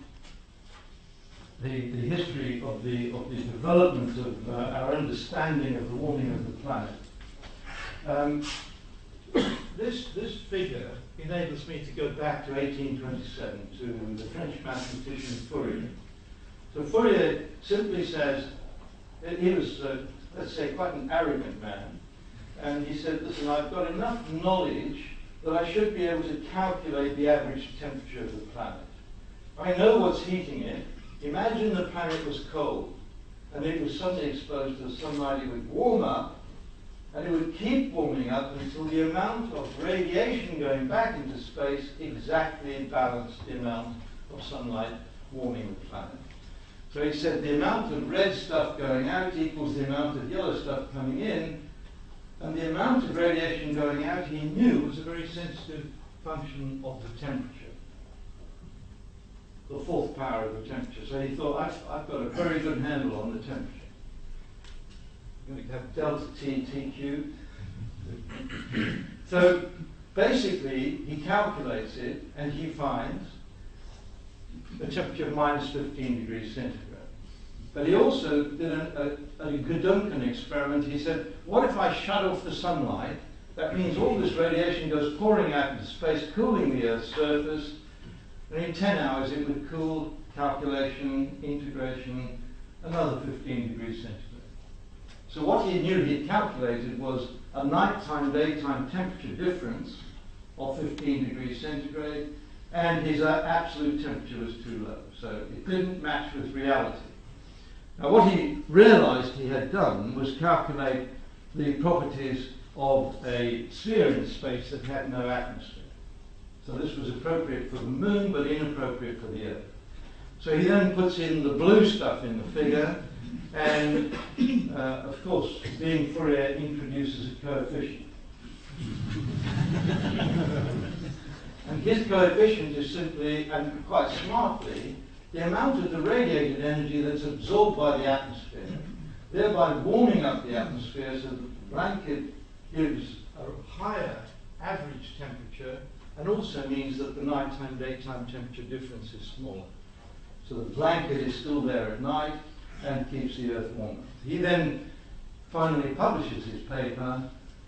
the, the history of the, of the development of uh, our understanding of the warming of the planet, um, [coughs] this, this figure enables me to go back to 1827 to the French mathematician Fourier. So Fourier simply says, he was, uh, let's say, quite an arrogant man, and he said, listen, I've got enough knowledge that I should be able to calculate the average temperature of the planet. I know what's heating it. Imagine the planet was cold, and it was suddenly exposed to the sunlight, it would warm up, and it would keep warming up until the amount of radiation going back into space exactly balanced the amount of sunlight warming the planet. So he said the amount of red stuff going out equals the amount of yellow stuff coming in, and the amount of radiation going out he knew was a very sensitive function of the temperature. The fourth power of the temperature. So he thought, I've, I've got a very good handle on the temperature. I'm going to have delta T, T cubed. so basically, he calculates it and he finds a temperature of minus 15 degrees centigrade. But he also did a, a, a experiment. He said, what if I shut off the sunlight? That means all this radiation goes pouring out into space, cooling the Earth's surface. And in 10 hours, it would cool, calculation, integration, another 15 degrees centigrade. So what he knew he'd calculated was a nighttime daytime temperature difference of 15 degrees centigrade, and his uh, absolute temperature was too low. So it didn't match with reality. Now, what he realized he had done was calculate the properties of a sphere in space that had no atmosphere. So this was appropriate for the moon, but inappropriate for the Earth. So he then puts in the blue stuff in the figure, and uh, of course, being Fourier introduces a coefficient. and his coefficient is simply, and quite smartly, the amount of the radiated energy that's absorbed by the atmosphere, thereby warming up the atmosphere so that the blanket gives a higher average temperature and also means that the nighttime daytime temperature difference is smaller. So the blanket is still there at night and keeps the earth warmer. He then finally publishes his paper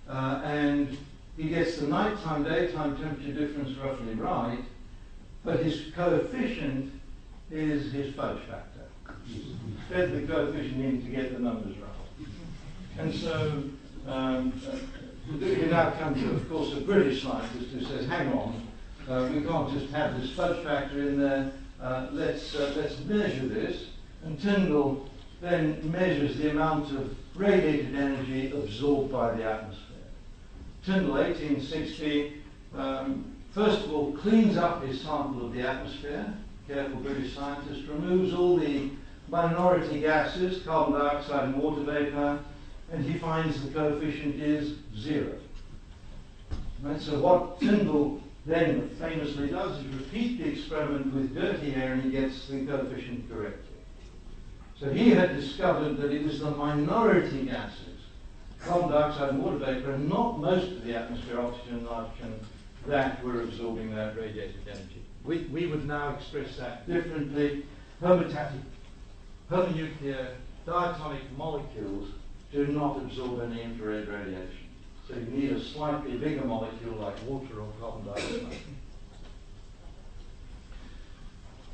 uh, and he gets the nighttime daytime temperature difference roughly right, but his coefficient is his fudge factor. He's fed the coefficient in to get the numbers right. And so um, uh, we now come to, of course, a British scientist who says, hang on, uh, we can't just have this fudge factor in there, uh, let's, uh, let's measure this. And Tyndall then measures the amount of radiated energy absorbed by the atmosphere. Tyndall, 1860, um, first of all, cleans up his sample of the atmosphere, careful British scientist, removes all the minority gases, carbon dioxide and water vapor, and he finds the coefficient is zero. Right, so what Tyndall then famously does is repeat the experiment with dirty air and he gets the coefficient correctly. So he had discovered that it was the minority gases, carbon dioxide and water vapor, and not most of the atmosphere, oxygen and nitrogen, that were absorbing that radiated energy. We, we would now express that differently. Homotatic, homonuclear, diatomic molecules do not absorb any infrared radiation. So you need a slightly bigger molecule like water or carbon dioxide.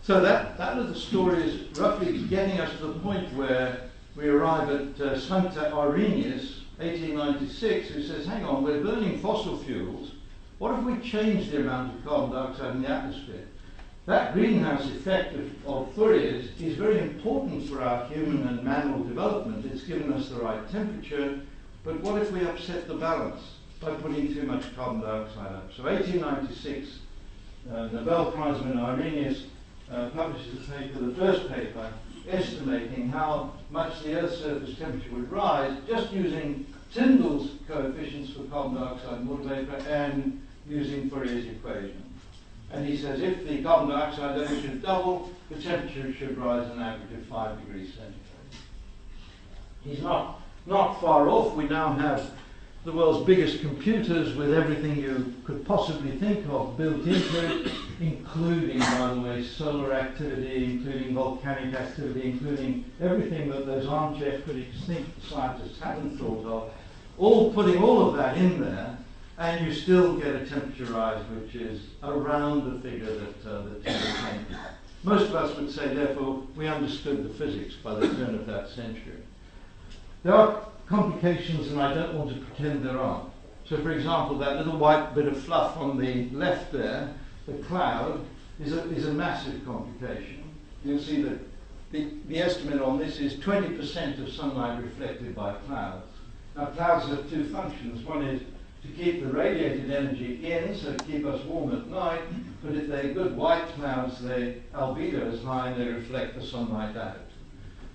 So that, that little story is roughly getting us to the point where we arrive at uh, Arrhenius, 1896, who says, hang on, we're burning fossil fuels. What if we change the amount of carbon dioxide in the atmosphere? That greenhouse effect of, of is very important for our human and mammal development. It's given us the right temperature, but what if we upset the balance by putting too much carbon dioxide up? So 1896, uh, Nobel Prize winner Arrhenius uh, publishes a paper, the first paper, estimating how much the Earth's surface temperature would rise just using Tyndall's coefficients for carbon dioxide and water vapor and using Fourier's equation. And he says if the carbon dioxide level should double, the temperature should rise an average of 5 degrees centigrade. He's not, not far off. We now have the world's biggest computers with everything you could possibly think of built into it, including, by the way, solar activity, including volcanic activity, including everything that those armchair critics think scientists haven't thought of, all putting all of that in there, and you still get a temperature rise which is around the figure that, uh, that came. Most of us would say, therefore, we understood the physics by the turn of that century. There are complications, and I don't want to pretend there aren't. So, for example, that little white bit of fluff on the left there, the cloud, is a, is a massive complication. You'll see that the, the estimate on this is 20% of sunlight reflected by clouds. Now, clouds have two functions. One is to keep the radiated energy in, so to keep us warm at night, but if they're good white clouds, their albedo is high and they reflect the sunlight out.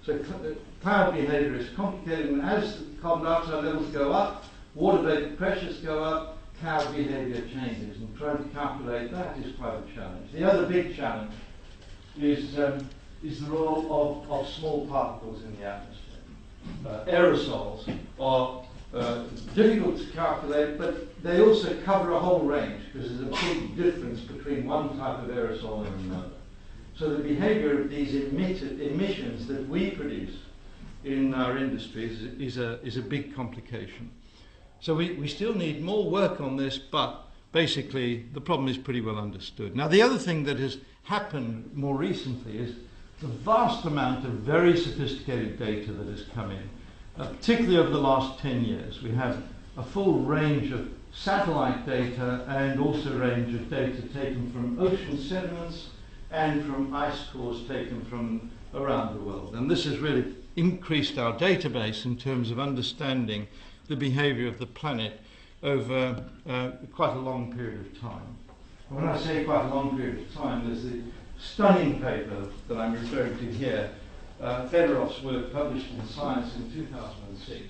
So cl- uh, cloud behavior is complicated, and as carbon dioxide levels go up, water vapor pressures go up, cloud behavior changes, and trying to calculate that is quite a challenge. The other big challenge is, um, is the role of, of small particles in the atmosphere. Uh, aerosols are uh, difficult to calculate, but they also cover a whole range because there's a big difference between one type of aerosol and another. So the behavior of these emitted emissions that we produce in our industries is a, is a big complication. So we, we still need more work on this, but basically the problem is pretty well understood. Now the other thing that has happened more recently is the vast amount of very sophisticated data that has come in, uh, particularly over the last 10 years. We have a full range of satellite data and also range of data taken from ocean sediments and from ice cores taken from around the world. And this has really increased our database in terms of understanding the behavior of the planet over uh, quite a long period of time. And when I say quite a long period of time, there's the stunning paper that I'm referring to here, uh, Fedorov's work published in Science in 2006,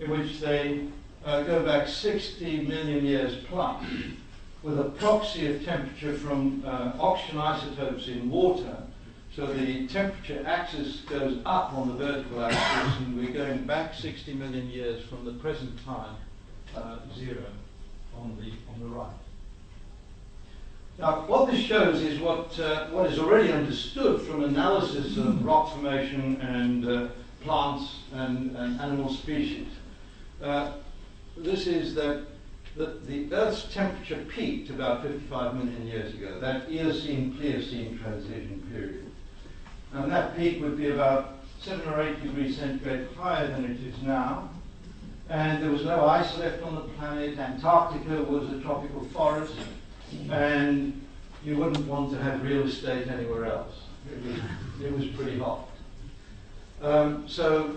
in which they uh, go back 60 million years plus with a proxy of temperature from uh, oxygen isotopes in water. So the temperature axis goes up on the vertical axis, and we're going back 60 million years from the present time, uh, zero, on the, on the right. Now, what this shows is what, uh, what is already understood from analysis of rock formation and uh, plants and, and animal species. Uh, this is that the, the Earth's temperature peaked about 55 million years ago, that Eocene-Pliocene transition period. And that peak would be about 7 or 8 degrees centigrade higher than it is now. And there was no ice left on the planet. Antarctica was a tropical forest. And you wouldn't want to have real estate anywhere else. It was, it was pretty hot. Um, so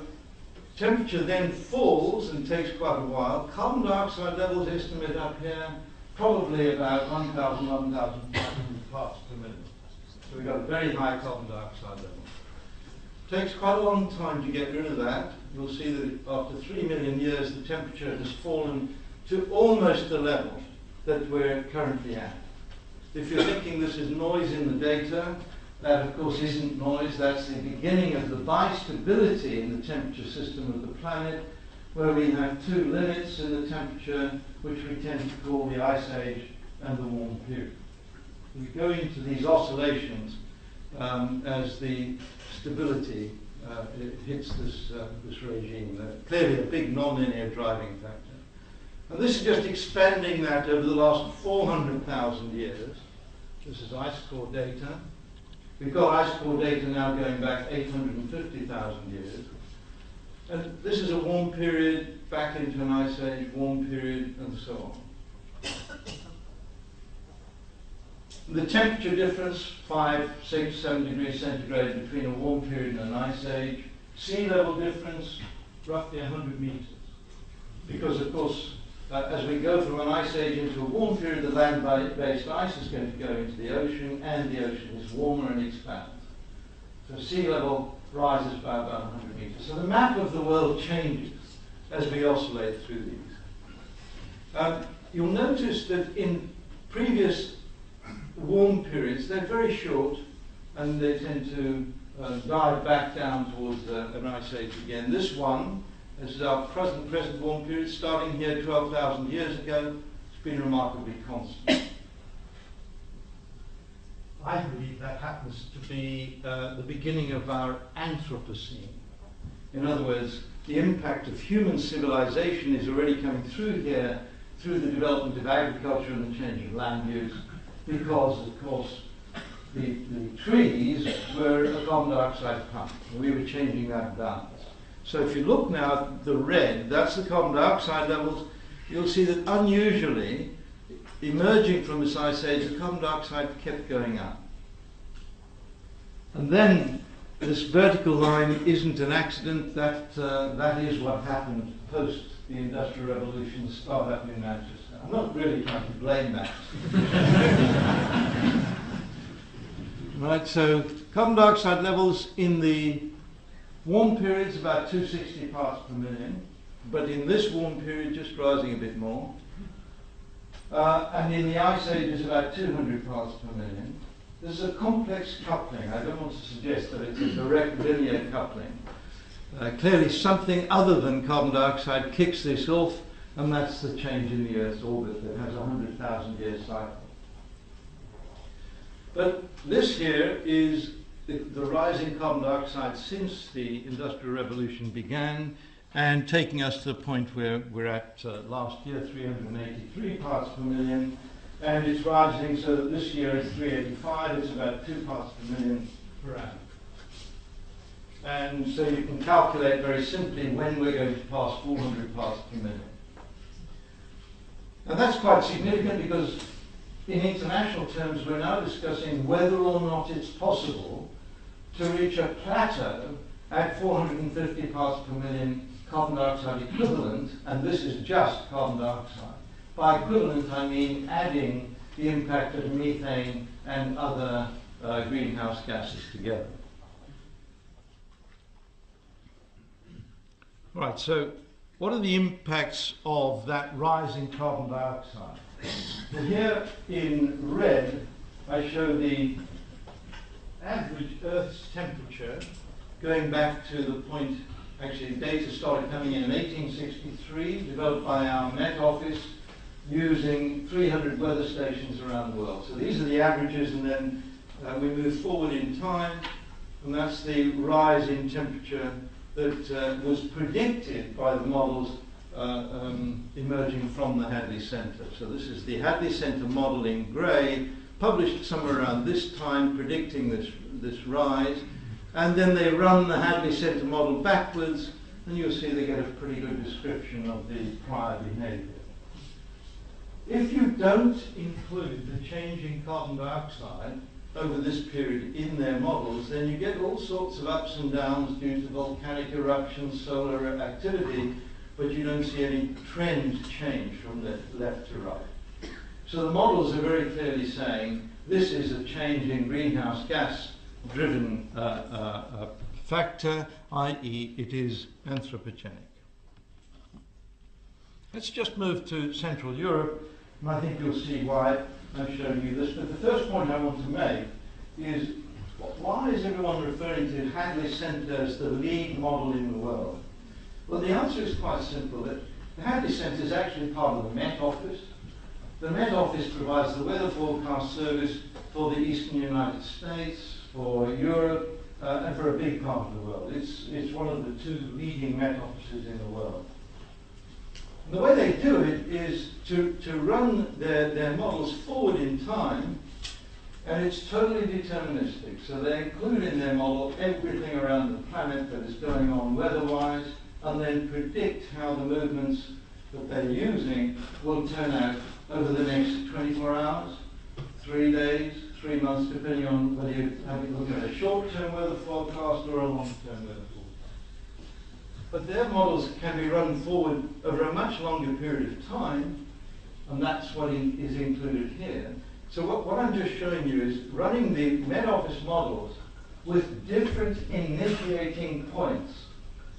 temperature then falls and takes quite a while. Carbon dioxide levels estimate up here probably about 1,000, 1,500 parts per million. So we've got a very high carbon dioxide level. Takes quite a long time to get rid of that. You'll see that after 3 million years the temperature has fallen to almost the level that we're currently at. If you're thinking this is noise in the data, that of course isn't noise, that's the beginning of the bistability in the temperature system of the planet, where we have two limits in the temperature, which we tend to call the ice age and the warm period. We go into these oscillations um, as the stability uh, hits this, uh, this regime. Clearly a big nonlinear driving factor. And this is just expanding that over the last 400,000 years. This is ice core data. We've got ice core data now going back 850,000 years. And this is a warm period, back into an ice age, warm period, and so on. The temperature difference, 5, 6, 7 degrees centigrade between a warm period and an ice age. Sea level difference, roughly 100 meters. Because, of course, uh, as we go from an ice age into a warm period, the land-based ice is going to go into the ocean, and the ocean is warmer and expands. So sea level rises by about 100 meters. So the map of the world changes as we oscillate through these. Um, you'll notice that in previous warm periods, they're very short, and they tend to uh, dive back down towards uh, an ice age again. This one this is our present, present warm period, starting here 12,000 years ago. It's been remarkably constant. I believe that happens to be uh, the beginning of our Anthropocene. In other words, the impact of human civilization is already coming through here through the development of agriculture and the change of land use, because, of course, the, the trees were a carbon dioxide pump, we were changing that balance. So if you look now at the red, that's the carbon dioxide levels, you'll see that unusually, emerging from this ice age, the carbon dioxide kept going up. And then this vertical line isn't an accident. That uh, that is what happened post the Industrial Revolution, the start-up in Manchester. I'm not really trying to blame that. [laughs] right. So carbon dioxide levels in the warm periods about 260 parts per million, but in this warm period just rising a bit more. Uh, and in the ice age is about 200 parts per million. This is a complex coupling. I don't want to suggest that it's a direct linear coupling. Uh, clearly, something other than carbon dioxide kicks this off, and that's the change in the Earth's orbit that has a 100,000 year cycle. But this here is the, the rise in carbon dioxide since the Industrial Revolution began and taking us to the point where we're at uh, last year 383 parts per million and it's rising so that this year it's 385, it's about 2 parts per million per annum. And so you can calculate very simply when we're going to pass 400 parts per million. And that's quite significant because in international terms we're now discussing whether or not it's possible to reach a plateau at 450 parts per million carbon dioxide equivalent, and this is just carbon dioxide. By equivalent, I mean adding the impact of methane and other uh, greenhouse gases together. Right, so what are the impacts of that rise in carbon dioxide? Here in red, I show the average Earth's temperature going back to the point, actually, data started coming in in 1863, developed by our Met Office using 300 weather stations around the world. So these are the averages, and then uh, we move forward in time, and that's the rise in temperature that uh, was predicted by the models uh, um, emerging from the Hadley Center. So this is the Hadley Center model in gray, published somewhere around this time, predicting this, this rise. And then they run the Hadley Center model backwards, and you'll see they get a pretty good description of the prior behavior. If you don't include the change in carbon dioxide over this period in their models, then you get all sorts of ups and downs due to volcanic eruptions, solar activity, but you don't see any trend change from left, left to right. So the models are very clearly saying this is a change in greenhouse gas driven uh, uh, uh, factor, i.e., it is anthropogenic. Let's just move to Central Europe, and I think you'll see why I'm showing you this. But the first point I want to make is why is everyone referring to Hadley Center as the lead model in the world? Well, the answer is quite simple. That the Hadley Center is actually part of the Met Office. The Met Office provides the weather forecast service for the eastern United States, for Europe, uh, and for a big part of the world. It's, it's one of the two leading Met Offices in the world. And the way they do it is to, to run their, their models forward in time, and it's totally deterministic. So they include in their model everything around the planet that is going on weather-wise, and then predict how the movements that they're using will turn out over the next 24 hours, three days, three months, depending on whether you're looking at a short-term weather forecast or a long-term weather forecast. But their models can be run forward over a much longer period of time, and that's what in, is included here. So what, what I'm just showing you is running the Met Office models with different initiating points.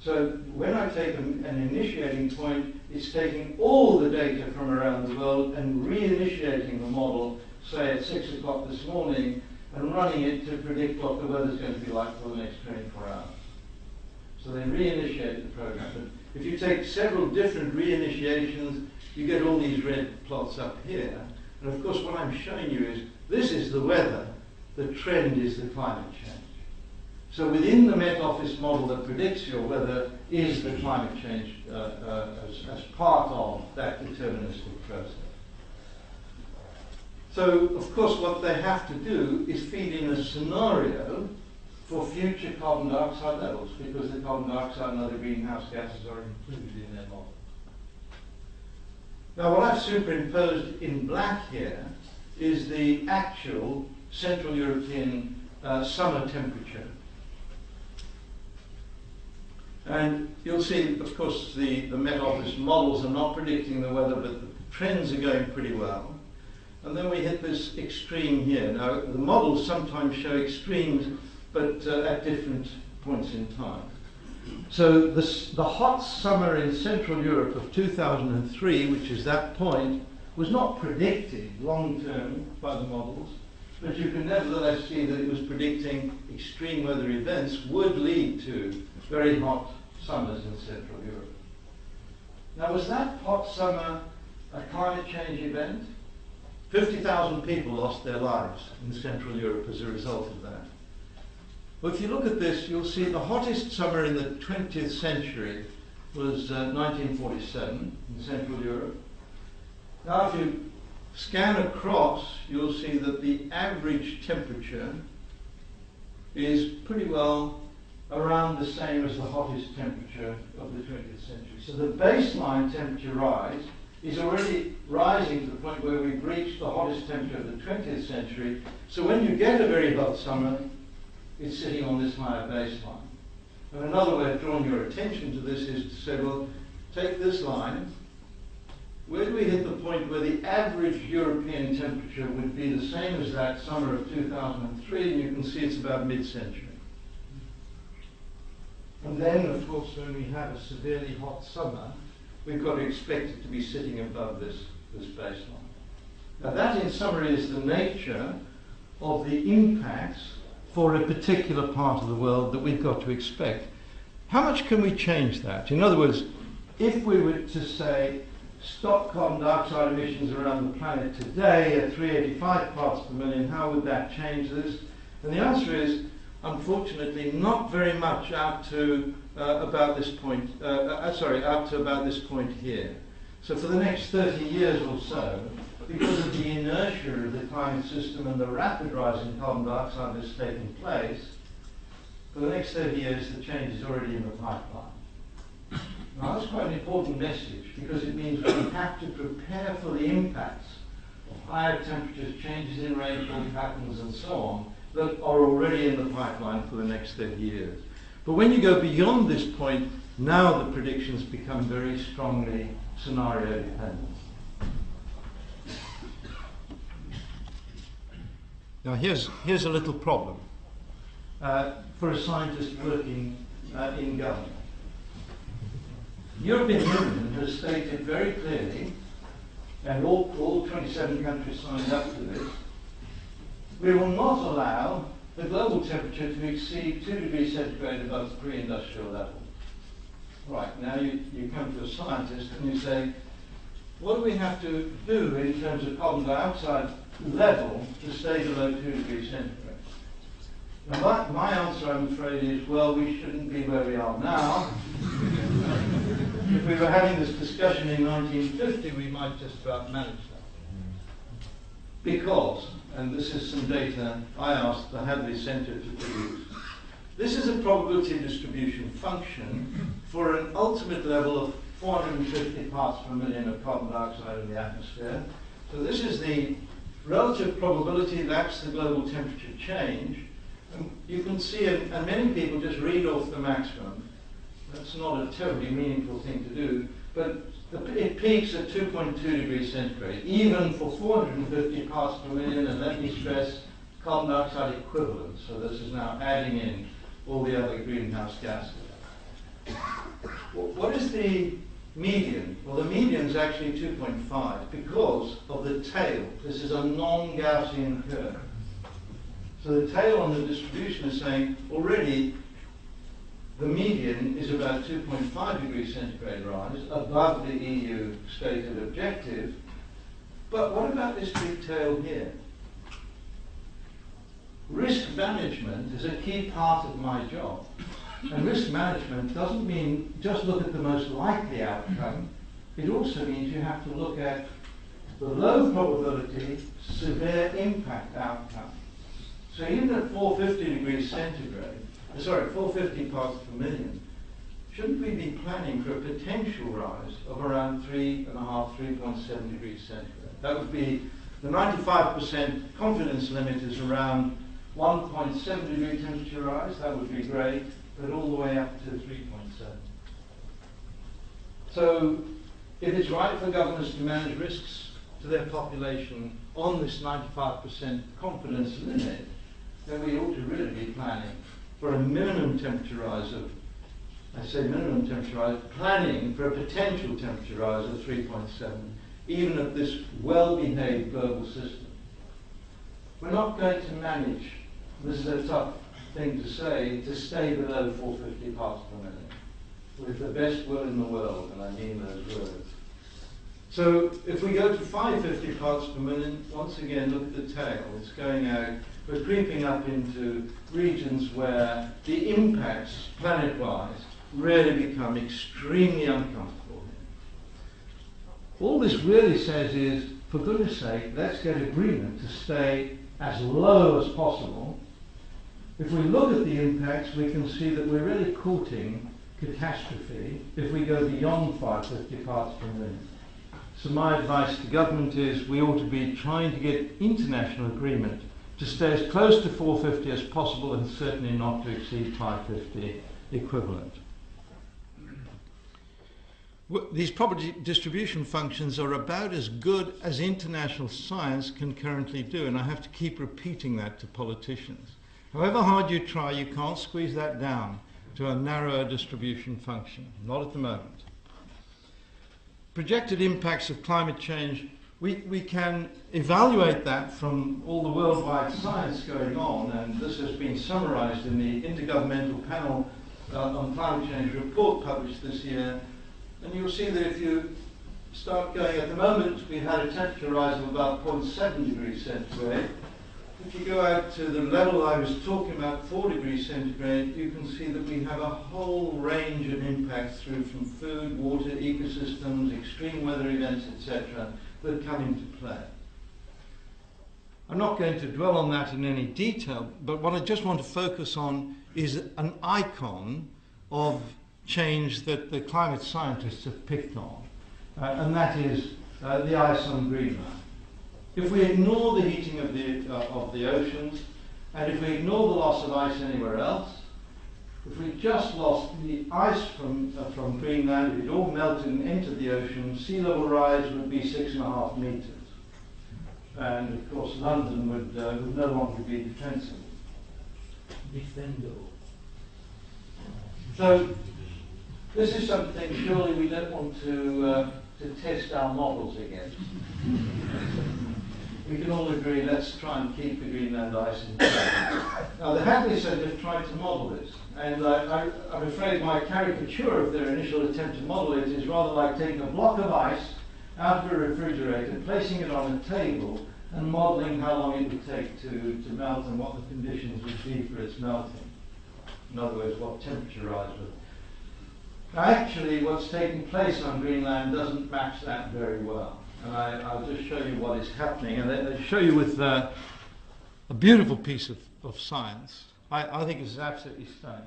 So when I take an, an initiating point, it's taking all the data from around the world and reinitiating the model say at 6 o'clock this morning, and running it to predict what the weather's going to be like for the next 24 hours. So they reinitiate the program. But if you take several different reinitiations, you get all these red plots up here. And of course, what I'm showing you is this is the weather, the trend is the climate. So within the Met Office model that predicts your weather is the climate change uh, uh, as, as part of that deterministic process. So, of course, what they have to do is feed in a scenario for future carbon dioxide levels because the carbon dioxide and other greenhouse gases are included in their model. Now, what I've superimposed in black here is the actual Central European uh, summer temperature. And you'll see, of course, the, the Met Office models are not predicting the weather, but the trends are going pretty well. And then we hit this extreme here. Now, the models sometimes show extremes, but uh, at different points in time. So this, the hot summer in Central Europe of 2003, which is that point, was not predicted long term by the models, but you can nevertheless see that it was predicting extreme weather events would lead to very hot summers in Central Europe. Now, was that hot summer a climate change event? 50,000 people lost their lives in Central Europe as a result of that. Well, if you look at this, you'll see the hottest summer in the 20th century was uh, 1947 in Central Europe. Now, if you scan across, you'll see that the average temperature is pretty well around the same as the hottest temperature of the 20th century. So the baseline temperature rise is already rising to the point where we've reached the hottest temperature of the 20th century. So when you get a very hot summer, it's sitting on this higher baseline. And another way of drawing your attention to this is to say, well, take this line. Where do we hit the point where the average European temperature would be the same as that summer of 2003? And you can see it's about mid-century. And then, of course, when we have a severely hot summer, we've got to expect it to be sitting above this, this baseline. Now that, in summary, is the nature of the impacts for a particular part of the world that we've got to expect. How much can we change that? In other words, if we were to say, stop carbon dioxide emissions around the planet today at 385 parts per million, how would that change this? And the answer is, unfortunately, not very much out to uh, about this point, uh, uh, sorry, up to about this point here. So for the next 30 years or so, because of the inertia of the climate system and the rapid rise in carbon dioxide that's taking place, for the next 30 years the change is already in the pipeline. Now that's quite an important message because it means we have to prepare for the impacts of higher temperatures, changes in rainfall patterns and so on that are already in the pipeline for the next 30 years. But when you go beyond this point, now the predictions become very strongly scenario dependent. Now here's, here's a little problem uh, for a scientist working uh, in government. The European Union has stated very clearly, and all, all 27 countries signed up to this, we will not allow the global temperature to exceed 2 degrees centigrade above the pre-industrial level. Right, now you, you come to a scientist and you say, what do we have to do in terms of carbon dioxide level to stay below 2 degrees centigrade? Now my, my answer, I'm afraid, is, well, we shouldn't be where we are now. if we were having this discussion in 1950, we might just about manage that. Because and this is some data I asked the Hadley Centre to produce. This is a probability distribution function for an ultimate level of 450 parts per million of carbon dioxide in the atmosphere. So this is the relative probability, that's the global temperature change. And you can see, and, and many people just read off the maximum. That's not a terribly meaningful thing to do, but it peaks at 2.2 degrees centigrade, even for 450 parts per million, and let me stress carbon dioxide equivalent. So this is now adding in all the other greenhouse gases. What is the median? Well, the median is actually 2.5 because of the tail. This is a non-Gaussian curve. So the tail on the distribution is saying already the median is about 2.5 degrees centigrade rise above the EU stated objective. But what about this big tail here? Risk management is a key part of my job. And risk management doesn't mean just look at the most likely outcome. It also means you have to look at the low probability, severe impact outcome. So even at 450 degrees centigrade, Uh, sorry, 450 parts per million, shouldn't we be planning for a potential rise of around 3.5, 3.7 degrees centigrade? That would be the 95% confidence limit is around 1.7 degree temperature rise. That would be great. but all the way up to 3.7. So, if it's right for governments to manage risks to their population on this 95% confidence limit, then we ought to really be planning for a minimum temperature rise of, I say minimum temperature rise, planning for a potential temperature rise of 3.7, even of this well-behaved global system. We're not going to manage, this is a tough thing to say, to stay below 450 parts per million with the best will in the world, and I mean those words. So if we go to 550 parts per million, once again, look at the tail. It's going out. We're creeping up into regions where the impacts, planet-wise, really become extremely uncomfortable. All this really says is, for goodness sake, let's get agreement to stay as low as possible. If we look at the impacts, we can see that we're really courting catastrophe if we go beyond 550 parts per million. So my advice to government is we ought to be trying to get international agreement to stay as close to 450 as possible and certainly not to exceed 550 equivalent. These property distribution functions are about as good as international science can currently do, and I have to keep repeating that to politicians. However hard you try, you can't squeeze that down to a narrower distribution function, not at the moment. Projected impacts of climate change, we, we can evaluate that from all the worldwide science going on, and this has been summarized in the Intergovernmental Panel uh, on Climate Change report published this year. And you'll see that if you start going at the moment, we had a temperature rise of about 0.7 degrees centigrade. If you go out to the level I was talking about, 4 degrees centigrade, you can see that we have a whole range of impacts through from food, water, ecosystems, extreme weather events, etc., that come into play. I'm not going to dwell on that in any detail, but what I just want to focus on is an icon of change that the climate scientists have picked on, uh, and that is uh, the ice on Greenland. If we ignore the heating of the, uh, of the oceans, and if we ignore the loss of ice anywhere else, if we just lost the ice from, uh, from Greenland, if it all melted entered the ocean, sea level rise would be six and a half meters. And of course, London would, uh, would no longer be defensible. Defendo. So, this is something surely we don't want to, uh, to test our models against [laughs] we can all agree let's try and keep the Greenland ice in now, the Hadley Centre have tried to model this, and I, am afraid my caricature of their initial attempt to model it is rather like taking a block of ice out of a refrigerator, placing it on a table, and modelling how long it would take to, to melt and what the conditions would be for its melting. In other words, what temperature rise would. Now, actually, what's taking place on Greenland doesn't match that very well and I, will just show you what is happening. And then I'll show you with uh, a beautiful piece of, of science. I, I think it's absolutely stunning.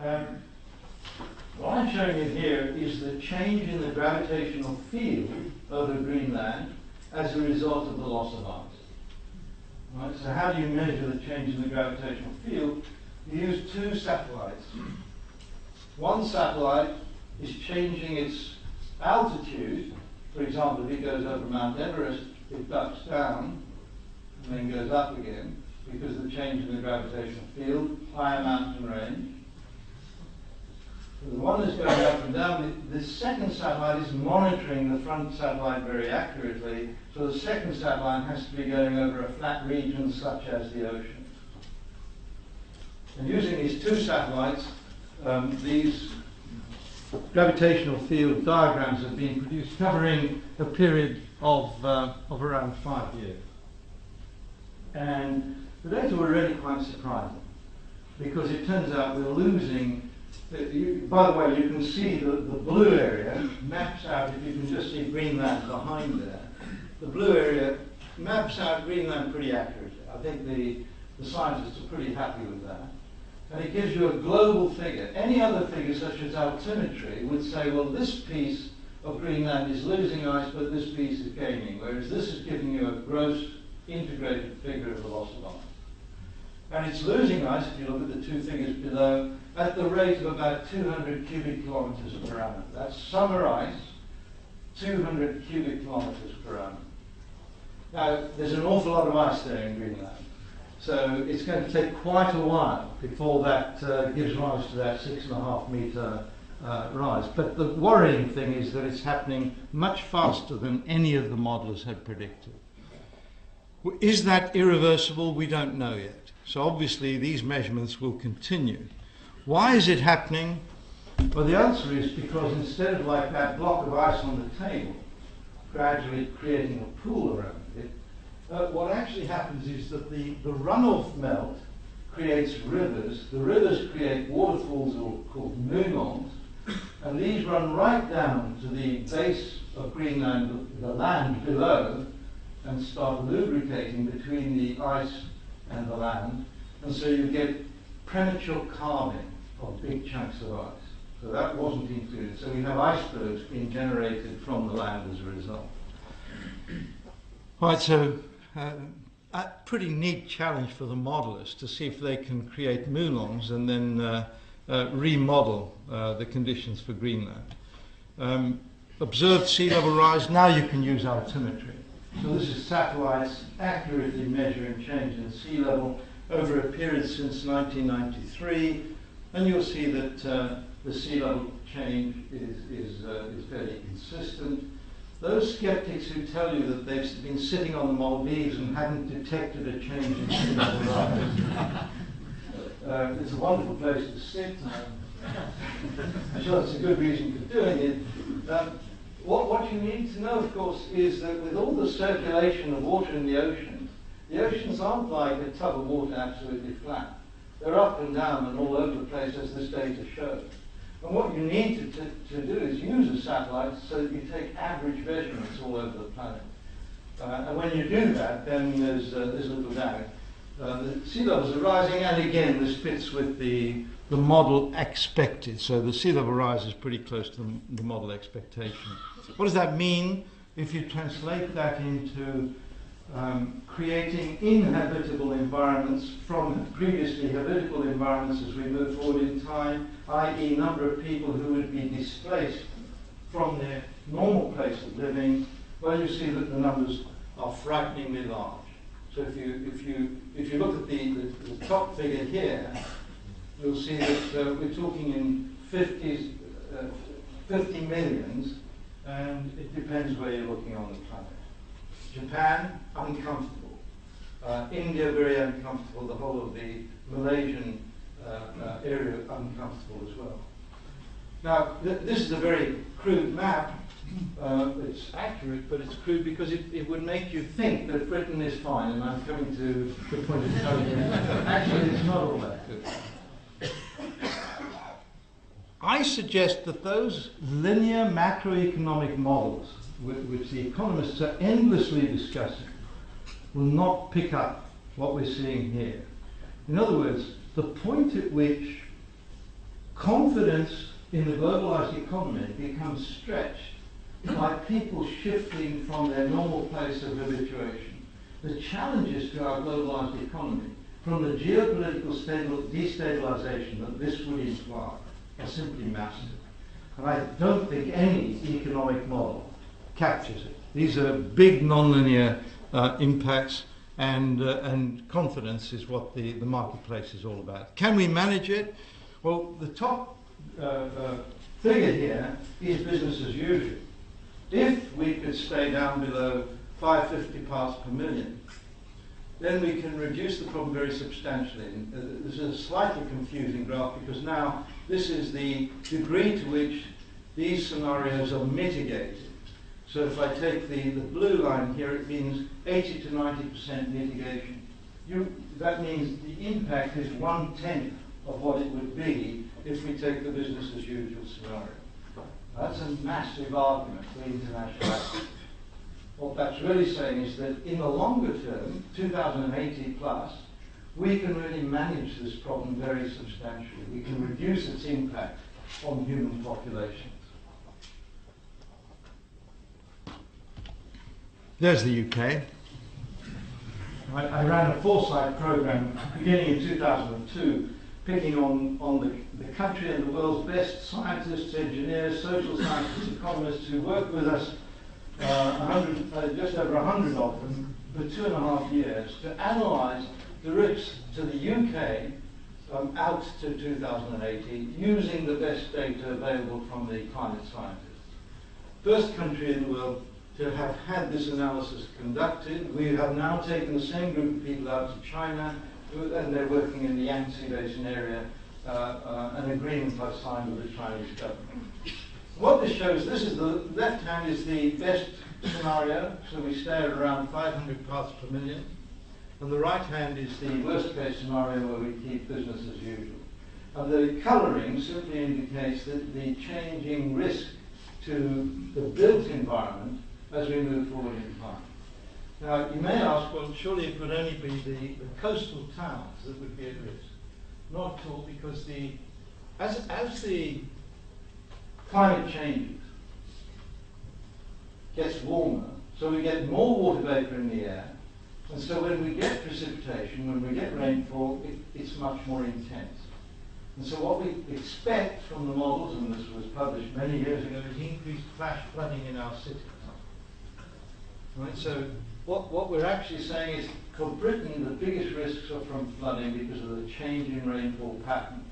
Um, what I'm showing you here is the change in the gravitational field over Greenland as a result of the loss of ice. Right, so how do you measure the change in the gravitational field? You use two satellites. One satellite is changing its altitude for example, if it goes over Mount Everest, it ducks down and then goes up again because of the change in the gravitational field, higher mountain range. The one that's going up and down, the, the second satellite is monitoring the front satellite very accurately, so the second satellite has to be going over a flat region such as the ocean. And using these two satellites, um, these gravitational field diagrams have been produced covering a period of, uh, of around five years. And the data were really quite surprising because it turns out we're losing. You, by the way, you can see the, the blue area maps out, if you can just see Greenland behind there. The blue area maps out Greenland pretty accurately. I think the, the scientists are pretty happy with that and it gives you a global figure. Any other figure, such as altimetry, would say, well, this piece of Greenland is losing ice, but this piece is gaining, whereas this is giving you a gross integrated figure of the loss of ice. And it's losing ice, if you look at the two figures below, at the rate of about 200 cubic kilometres per annum. That's summer ice, 200 cubic kilometres per annum. Now, there's an awful lot of ice there in Greenland. So it's going to take quite a while before that uh, gives rise to that six and a half metre uh, rise. But the worrying thing is that it's happening much faster than any of the modelers had predicted. Is that irreversible? We don't know yet. So obviously these measurements will continue. Why is it happening? Well, the answer is because instead of like that block of ice on the table, gradually creating a pool around it, uh, what actually happens is that the, the runoff melt creates rivers. The rivers create waterfalls or, called moulins, and these run right down to the base of Greenland, the land below, and start lubricating between the ice and the land. And so you get premature calving of big chunks of ice. So that wasn't included. So we have icebergs being generated from the land as a result. Right, so a pretty neat challenge for the modelers to see if they can create moulins and then uh, uh, remodel uh, the conditions for Greenland. Um, observed sea level rise, now you can use altimetry. So this is satellites accurately measuring change in sea level over a period since 1993, and you'll see that uh, the sea level change is, is, uh, is fairly consistent. Those skeptics who tell you that they've been sitting on the Maldives and hadn't detected a change in level rise, uh, it's a wonderful place to sit. I'm sure that's a good reason for doing it. Um, what, what you need to know, of course, is that with all the circulation of water in the ocean, the oceans aren't like a tub of water absolutely flat. They're up and down and all over the place as this data shows. And what you need to, to, to do is use a satellite so that you take average measurements all over the planet. Uh, and when you do that, then there's, uh, there's little doubt. Uh, the sea levels are rising, and again, this fits with the, the model expected. So the sea level rise is pretty close to the, the model expectation. What does that mean? If you translate that into um, creating inhabitable environments from previously habitable environments as we move forward in time, i.e., number of people who would be displaced from their normal place of living, well, you see that the numbers are frighteningly large. So if you, if you, if you look at the, the, the top figure here, you'll see that uh, we're talking in 50s, uh, 50 millions, and it depends where you're looking on the planet. Japan, uncomfortable. Uh, India, very uncomfortable. The whole of the Malaysian uh, uh, area, uncomfortable as well. Now, th this is a very crude map. Uh, it's accurate, but it's crude because it, it would make you think that Britain is fine, and I'm coming to the point of telling you. Actually, it's not all that good. I suggest that those linear macroeconomic models which the economists are endlessly discussing, will not pick up what we're seeing here. In other words, the point at which confidence in the globalized economy becomes stretched by people shifting from their normal place of habituation. The challenges to our globalized economy from the geopolitical destabilization that this would imply are simply massive. And I don't think any economic model captures it. These are big nonlinear uh, impacts, and, uh, and confidence is what the, the marketplace is all about. Can we manage it? Well, the top uh, uh figure here is business as usual. If we could stay down below 550 parts per million, then we can reduce the problem very substantially. And, uh, this is a slightly confusing graph because now this is the degree to which these scenarios are mitigated. So if I take the, the blue line here, it means 80 to 90% mitigation. You, that means the impact is one-tenth of what it would be if we take the business as usual scenario. That's a massive argument for international action. What that's really saying is that in the longer term, 2080 plus, we can really manage this problem very substantially. We can reduce its impact on human population. There's the UK. I, I ran a foresight program beginning in 2002 picking on, on the, the country and the world's best scientists, engineers, social scientists, economists who worked with us, uh, uh, just over 100 of them, for two and a half years to analyse the risks to the UK um, out to 2080 using the best data available from the climate scientists. First country in the world to have had this analysis conducted. We have now taken the same group of people out to China, and they're working in the Yangtze Basin area. Uh, uh, an agreement was signed with the Chinese government. What this shows, this is the left hand is the best scenario, so we stay at around 500 parts per million. And the right hand is the worst case scenario where we keep business as usual. And the colouring simply indicates that the changing risk to the built environment as we move forward in time. Now, you may ask, well, surely it would only be the, the coastal towns that would be at risk. Not at all, because the, as, as the climate changes, gets warmer, so we get more water vapor in the air, and so when we get precipitation, when we get rainfall, it, it's much more intense. And so what we expect from the models, and this was published many years ago, is increased flash flooding in our cities. Right, so what, what we're actually saying is for Britain, the biggest risks are from flooding because of the change in rainfall patterns.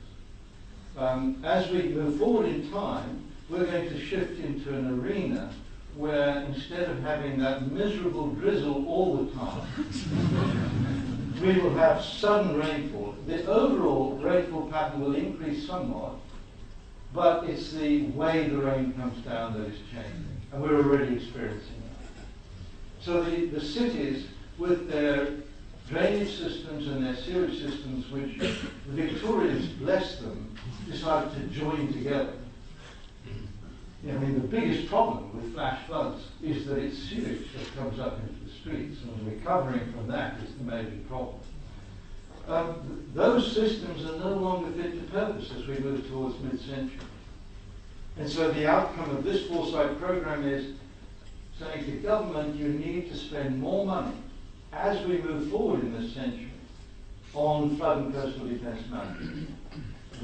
Um, as we move forward in time, we're going to shift into an arena where instead of having that miserable drizzle all the time, [laughs] we will have sudden rainfall. The overall rainfall pattern will increase somewhat, but it's the way the rain comes down that is changing, and we're already experiencing. So the, the cities, with their drainage systems and their sewage systems, which the Victorians, bless them, decided to join together I mean, the biggest problem with flash floods is that it's sewage that comes up into the streets, and recovering from that is the major problem. Um, th those systems are no longer fit for purpose as we move towards mid-century. And so the outcome of this foresight program is saying to government, you need to spend more money as we move forward in this century on flood and coastal defence management.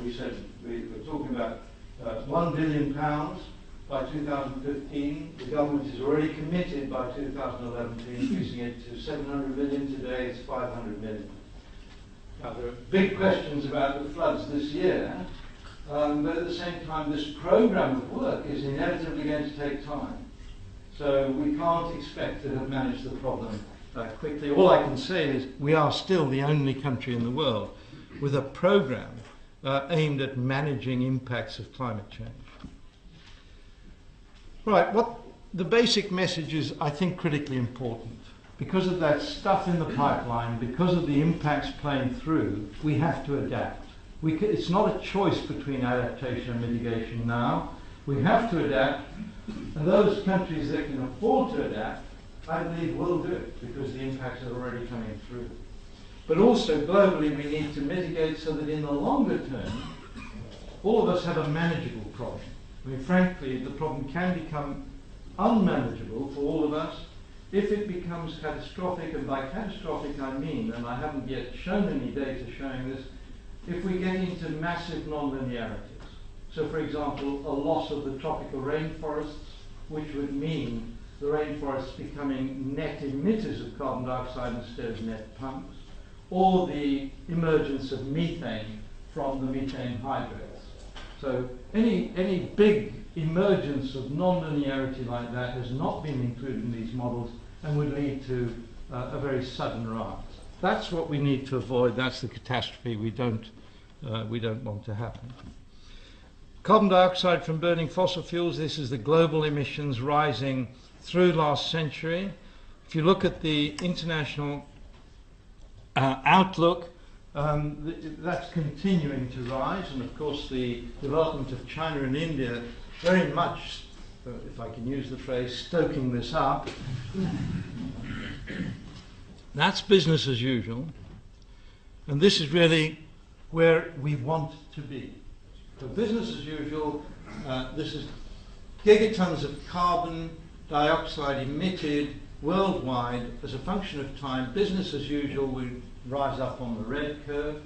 We said we were talking about uh, one billion pounds by 2015. The government is already committed by 2011 to increasing it to 700 million. Today it's 500 million. Now there are big questions about the floods this year, um, but at the same time this program of work is inevitably going to take time. So we can't expect to have managed the problem uh, quickly. All I can say is we are still the only country in the world with a program uh, aimed at managing impacts of climate change. Right, what the basic message is, I think, critically important. Because of that stuff in the pipeline, because of the impacts playing through, we have to adapt. We it's not a choice between adaptation and mitigation now. We have to adapt, and those countries that can afford to adapt, I believe, will do it because the impacts are already coming through. But also, globally, we need to mitigate so that in the longer term, all of us have a manageable problem. I mean, frankly, the problem can become unmanageable for all of us if it becomes catastrophic, and by catastrophic I mean, and I haven't yet shown any data showing this, if we get into massive nonlinearities. So, for example, a loss of the tropical rainforests, which would mean the rainforests becoming net emitters of carbon dioxide instead of net pumps, or the emergence of methane from the methane hydrates. So any, any big emergence of nonlinearity like that has not been included in these models and would lead to uh, a very sudden rise. That's what we need to avoid. That's the catastrophe we don't, uh, we don't want to happen. Carbon dioxide from burning fossil fuels, this is the global emissions rising through last century. If you look at the international uh, outlook, um, th that's continuing to rise, and of course the development of China and India very much, uh, if I can use the phrase, stoking this up. That's business as usual, and this is really where we want to be. So business as usual, uh, this is gigatons of carbon dioxide emitted worldwide as a function of time. Business as usual, we rise up on the red curve.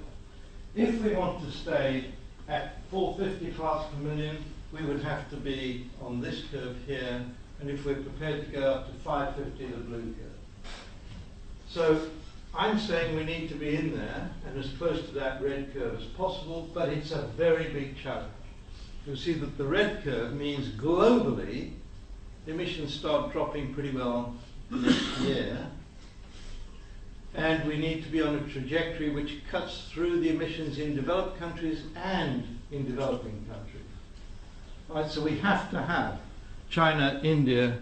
if we want to stay at 450 parts per million, we would have to be on this curve here, and if we're prepared to go up to 550, the blue curve. So I'm saying we need to be in there and as close to that red curve as possible, but it's a very big challenge. You'll see that the red curve means globally emissions start dropping pretty well next year. And we need to be on a trajectory which cuts through the emissions in developed countries and in developing countries. Right, so we have to have China, India,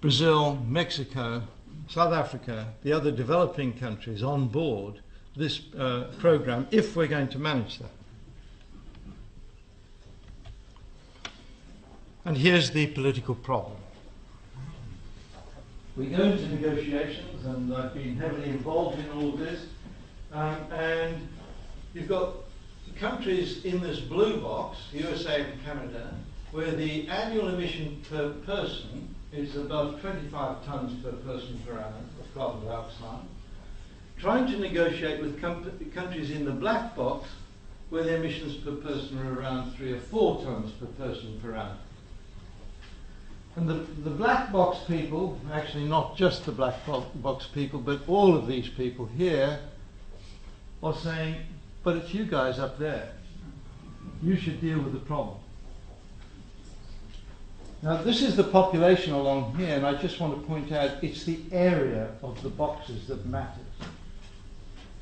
Brazil, Mexico, South Africa, the other developing countries on board this uh, program if we're going to manage that. And here's the political problem. We go into negotiations, and I've been heavily involved in all of this, um, and you've got countries in this blue box, USA and Canada, where the annual emission per person is above 25 tonnes per person per annum of carbon dioxide, trying to negotiate with countries in the black box where the emissions per person are around three or four tonnes per person per annum. And the, the black box people, actually not just the black box people, but all of these people here, are saying, but it's you guys up there. You should deal with the problem. Now, this is the population along here, and I just want to point out it's the area of the boxes that matters.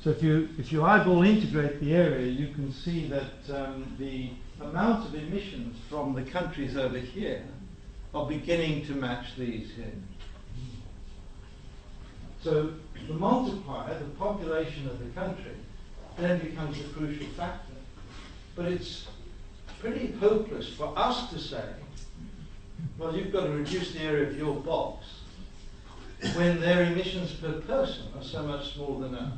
So if you, if you eyeball integrate the area, you can see that um, the amount of emissions from the countries over here are beginning to match these here. So the multiplier, the population of the country, then becomes a crucial factor. But it's pretty hopeless for us to say, well, you've got to reduce the area of your box when their emissions per person are so much smaller than ours.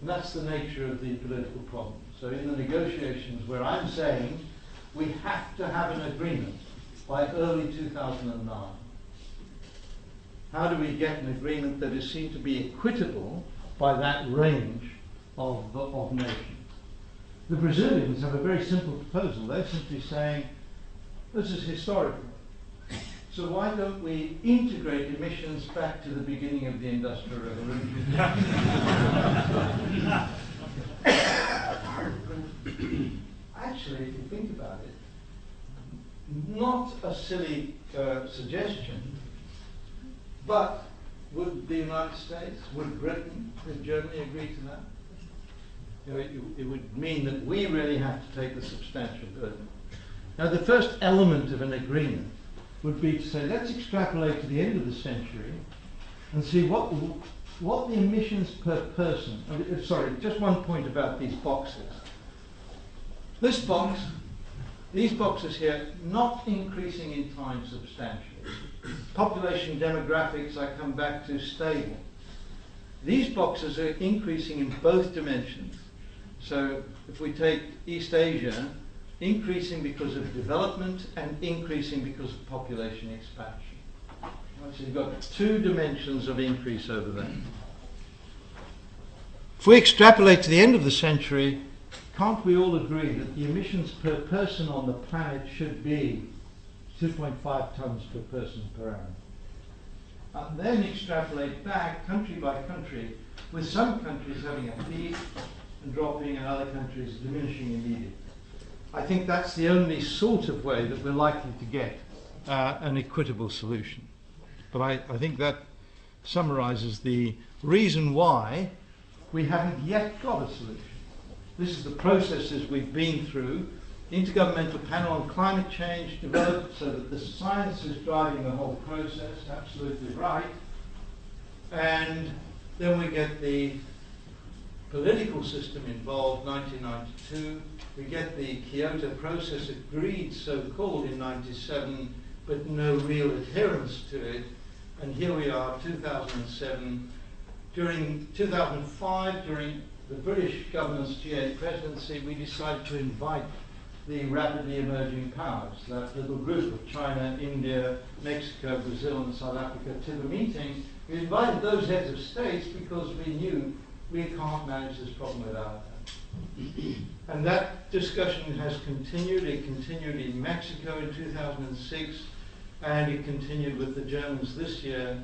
And that's the nature of the political problem. So in the negotiations where I'm saying we have to have an agreement by early 2009. How do we get an agreement that is seen to be equitable by that range of, of nations? The Brazilians have a very simple proposal. They're simply saying, this is historical. So why don't we integrate emissions back to the beginning of the Industrial Revolution? Actually, if you think about it, not a silly uh, suggestion, but would the United States, would Britain, would Germany agree to that? You know, it, it would mean that we really have to take the substantial burden. Now, the first element of an agreement would be to say, let's extrapolate to the end of the century and see what, what the emissions per person, uh, sorry, just one point about these boxes. This box these boxes here not increasing in time substantially. Population demographics, I come back to stable. These boxes are increasing in both dimensions. So if we take East Asia, increasing because of development and increasing because of population expansion. So you've got two dimensions of increase over there. If we extrapolate to the end of the century, can't we all agree that the emissions per person on the planet should be 2.5 tonnes per person per annum? And then extrapolate back country by country, with some countries having a peak and dropping and other countries diminishing immediately. I think that's the only sort of way that we're likely to get uh, an equitable solution. But I, I think that summarizes the reason why we haven't yet got a solution. This is the processes we've been through. Intergovernmental Panel on Climate Change developed so that the science is driving the whole process, absolutely right. And then we get the political system involved, 1992. We get the Kyoto process agreed, so-called, in 97, but no real adherence to it. And here we are, 2007. During 2005, during the British government's G8 presidency, we decided to invite the rapidly emerging powers, that little group of China, India, Mexico, Brazil, and South Africa, to the meeting. We invited those heads of states because we knew we can't manage this problem without them. And that discussion has continued. It continued in Mexico in 2006, and it continued with the Germans this year.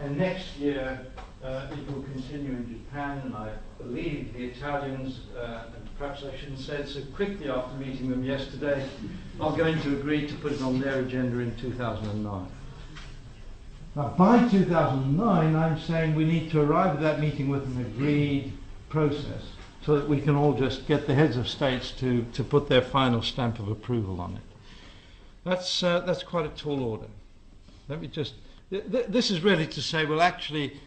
And next year, uh, it will continue in Japan, and I believe the Italians, uh, and perhaps I shouldn't say it so quickly after meeting them yesterday, are going to agree to put it on their agenda in 2009. Now, by 2009, I'm saying we need to arrive at that meeting with an agreed process so that we can all just get the heads of states to, to put their final stamp of approval on it. That's, uh, that's quite a tall order. Let me just. Th- th- this is really to say, well, actually,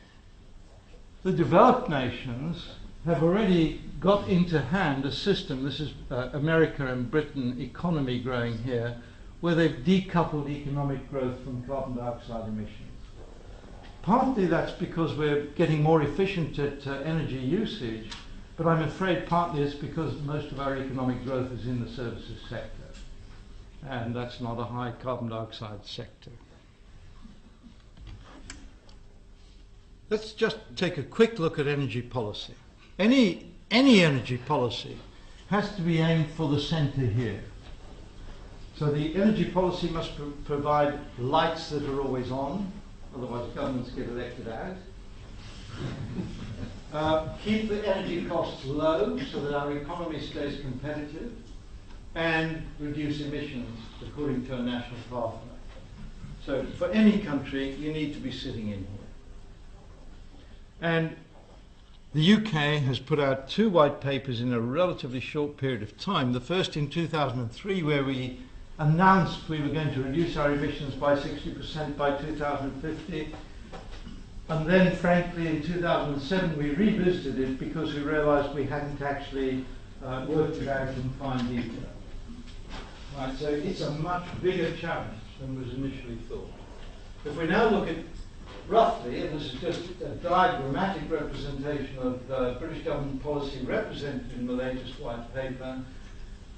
the developed nations have already got into hand a system. This is uh, America and Britain economy growing here, where they've decoupled economic growth from carbon dioxide emissions. Partly that's because we're getting more efficient at uh, energy usage, but I'm afraid partly it's because most of our economic growth is in the services sector. And that's not a high carbon dioxide sector. Let's just take a quick look at energy policy. Any, any energy policy has to be aimed for the centre here. So the energy policy must pro- provide lights that are always on, otherwise governments get elected out. [laughs] Uh, keep the energy costs low so that our economy stays competitive and reduce emissions according to a national pathway. So for any country, you need to be sitting in here. And the UK has put out two white papers in a relatively short period of time. The first in 2003, where we announced we were going to reduce our emissions by 60% by 2050. And then, frankly, in 2007, we revisited it because we realized we hadn't actually uh, worked it out in fine detail. Right, so it's a much bigger challenge than was initially thought. If we now look at roughly, and this is just a diagrammatic representation of uh, British government policy represented in the latest white paper,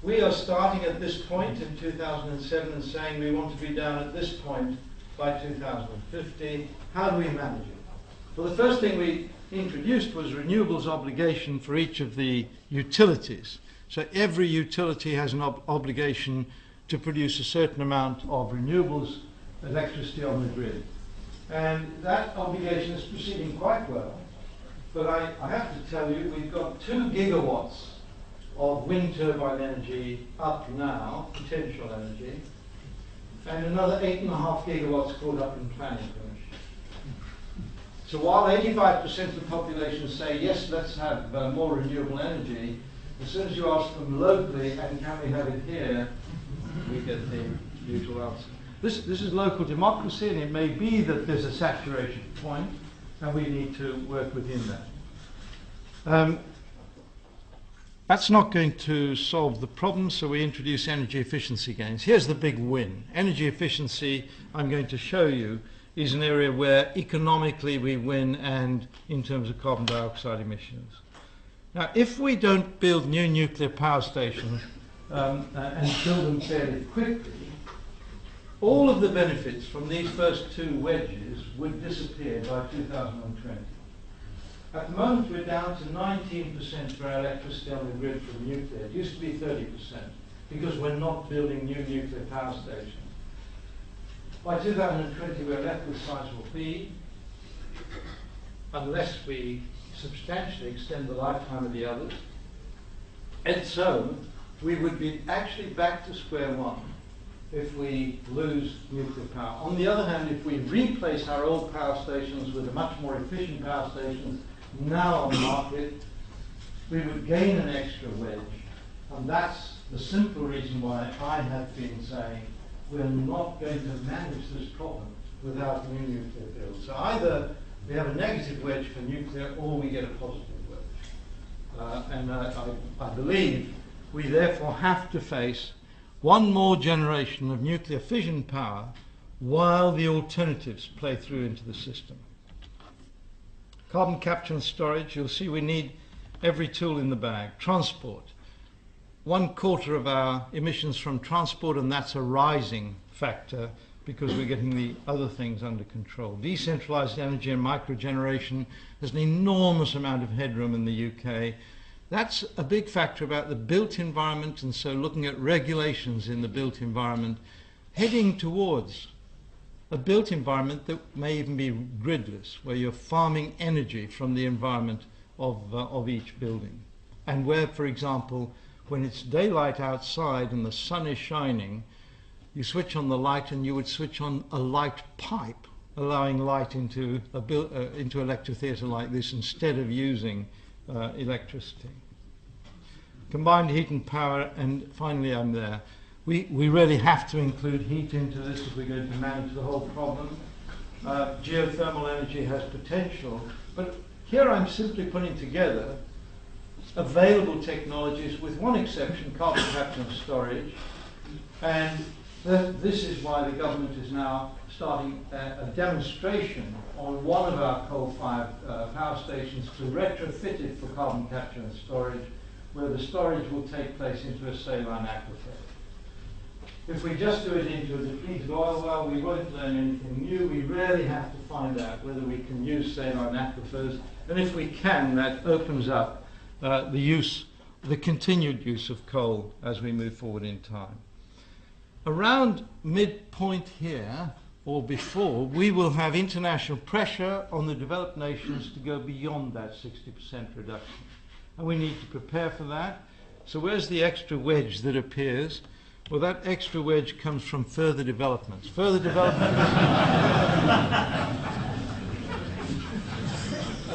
we are starting at this point in 2007 and saying we want to be down at this point by 2050. How do we manage it? Well, the first thing we introduced was renewables obligation for each of the utilities. So every utility has an ob- obligation to produce a certain amount of renewables electricity on the grid. And that obligation is proceeding quite well. But I, I have to tell you, we've got two gigawatts of wind turbine energy up now, potential energy, and another eight and a half gigawatts caught up in planning. So while 85% of the population say, yes, let's have uh, more renewable energy, as soon as you ask them locally, and can we have it here, we get the usual answer. This, this is local democracy, and it may be that there's a saturation point, and we need to work within that. Um, that's not going to solve the problem, so we introduce energy efficiency gains. Here's the big win. Energy efficiency, I'm going to show you, is an area where economically we win and in terms of carbon dioxide emissions. Now, if we don't build new nuclear power stations um, uh, and build them fairly quickly, all of the benefits from these first two wedges would disappear by 2020. At the moment, we're down to 19% for our electricity on the grid from nuclear. It used to be 30% because we're not building new nuclear power stations. By 2020, we're left with sizable B, unless we substantially extend the lifetime of the others. And so, we would be actually back to square one if we lose nuclear power. On the other hand, if we replace our old power stations with a much more efficient power stations now on the market, we would gain an extra wedge. And that's the simple reason why I have been saying we're not going to manage this problem without new nuclear builds. So either we have a negative wedge for nuclear or we get a positive wedge. Uh, and uh, I, I believe we therefore have to face one more generation of nuclear fission power while the alternatives play through into the system. Carbon capture and storage, you'll see we need every tool in the bag. Transport. One quarter of our emissions from transport, and that's a rising factor because we're getting the other things under control. Decentralized energy and microgeneration, there's an enormous amount of headroom in the UK. That's a big factor about the built environment, and so looking at regulations in the built environment, heading towards a built environment that may even be gridless, where you're farming energy from the environment of, uh, of each building. And where, for example, when it's daylight outside and the sun is shining, you switch on the light and you would switch on a light pipe, allowing light into a bil- uh, into a lecture theatre like this instead of using uh, electricity. Combined heat and power, and finally I'm there. We, we really have to include heat into this if we're going to manage the whole problem. Uh, geothermal energy has potential, but here I'm simply putting together available technologies with one exception, carbon capture and storage. And th- this is why the government is now starting a, a demonstration on one of our coal-fired uh, power stations to retrofit it for carbon capture and storage, where the storage will take place into a saline aquifer. If we just do it into a depleted oil well, we won't learn anything new. We really have to find out whether we can use saline aquifers. And if we can, that opens up uh, the use, the continued use of coal as we move forward in time. Around midpoint here, or before, we will have international pressure on the developed nations to go beyond that 60% reduction. And we need to prepare for that. So where's the extra wedge that appears? Well, that extra wedge comes from further developments. Further developments. [laughs]